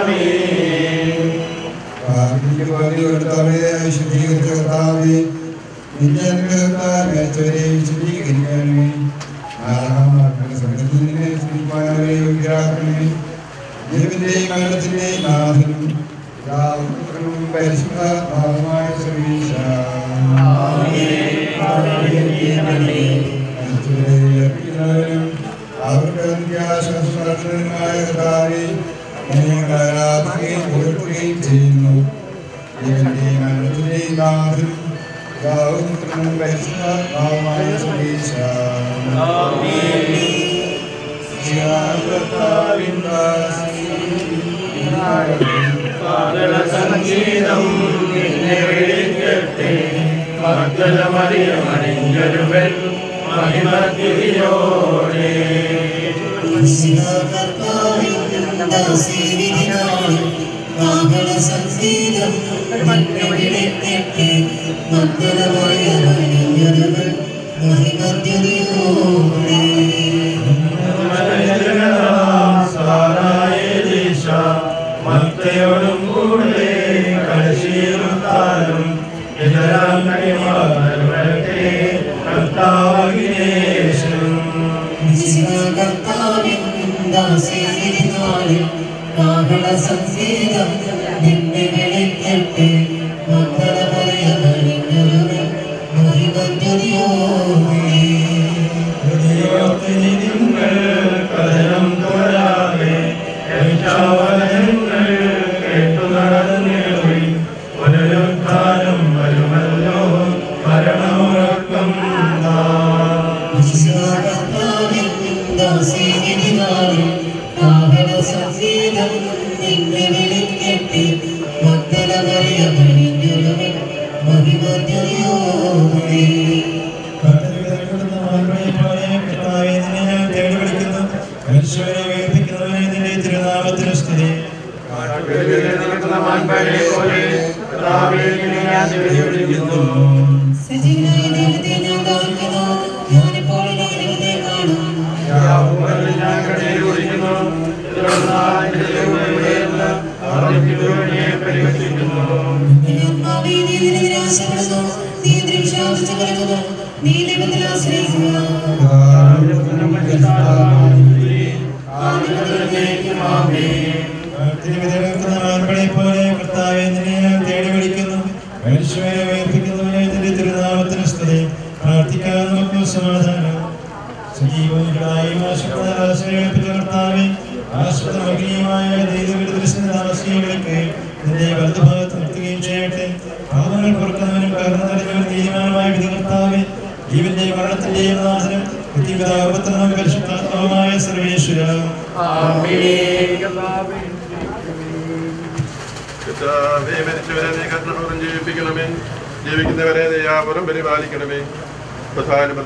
കേൾക്കണമേ അവർക്ക്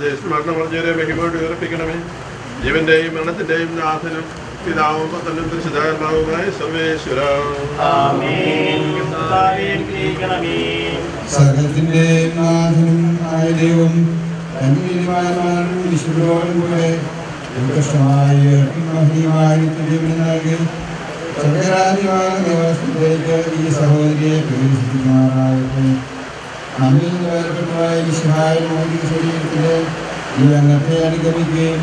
പ്രധാന പ്രദേശം മരണം പറഞ്ഞവരെ മഹിമോട് ഉയർപ്പിക്കണമേ. ജീവന്റെയും മരണത്തിന്റെയും നാഥനും പിതാവും പത്തനും പരിശുദ്ധാത്മാവുമായ സർവേശ്വര. നാഥനും ആയ ദൈവം വിശുദ്ധോടും കൂടെ ഉത്കൃഷ്ടമായ നൽകി ഈ സഹോദരിയെ പ്രവേശിക്കുമാറാകട്ടെ നമ്മിൽ നിന്ന് വേർപെട്ടതായ വിശുദ്ധായ മോദി ശരീരത്തിലെ ഈ അംഗത്തെ അനുഗമിക്കുകയും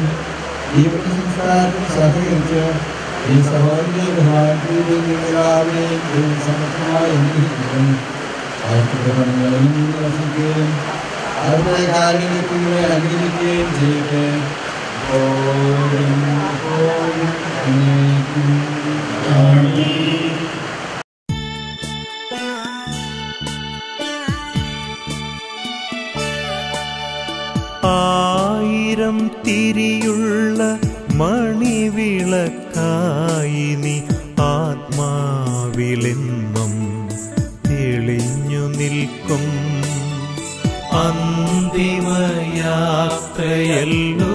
ഈ സംസ്കാരത്തിൽ സഹകരിച്ച് ഈ സഹോദരിയെ ബഹുമാനത്തിൽ എല്ലാവരെയും ദൈവം സമർത്ഥമായി അനുഗ്രഹിക്കുകയും അവർക്ക് പണികളിലും വസിക്കുകയും അവരുടെ കാര്യങ്ങളെ അനുഗ്രഹിക്കുകയും ചെയ്യട്ടെ ഓടും ഓടും എന്നേക്കും ആമേൻ. ആയിരം മണിവിളക്കായി നീ ആത്മാവിലെന്നും തെളിഞ്ഞു നിൽക്കും അന്തിമയാത്രയല്ലോ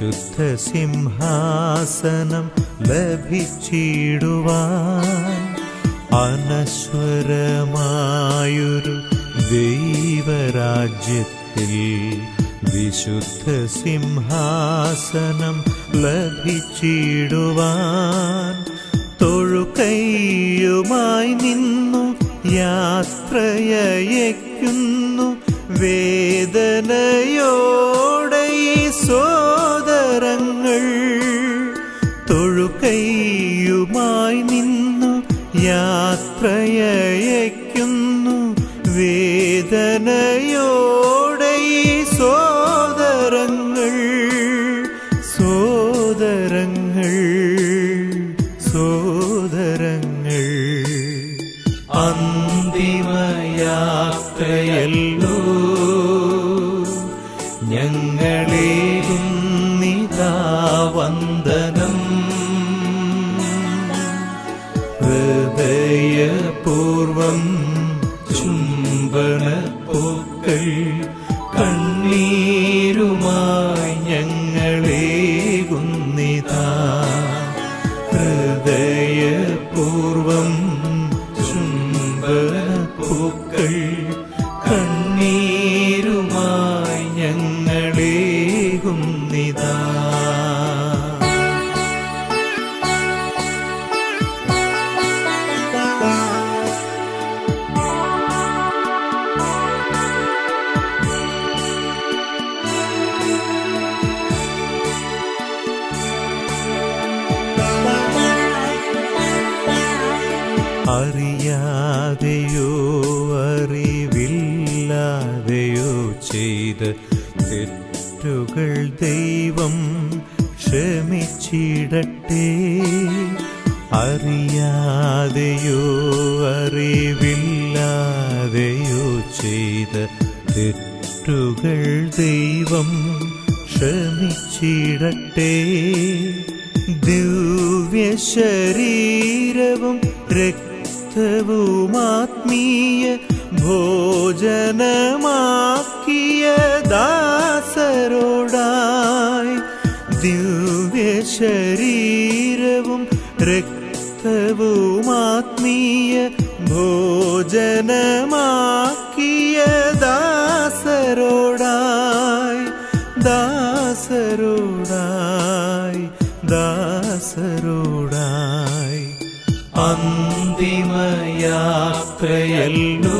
വിശുദ്ധ സിംഹാസനം ലഭിച്ചിടുവാൻ അനശ്വരമായൊരു ദൈവരാജ്യത്തിൽ വിശുദ്ധ സിംഹാസനം ശരീരവും രക്തവും ആത്മീയ ഭോജനമാക്കിയ ദാസരോടായി ദാസരോടായി ദാസരോടായി. അന്തിമയാത്രയല്ലോ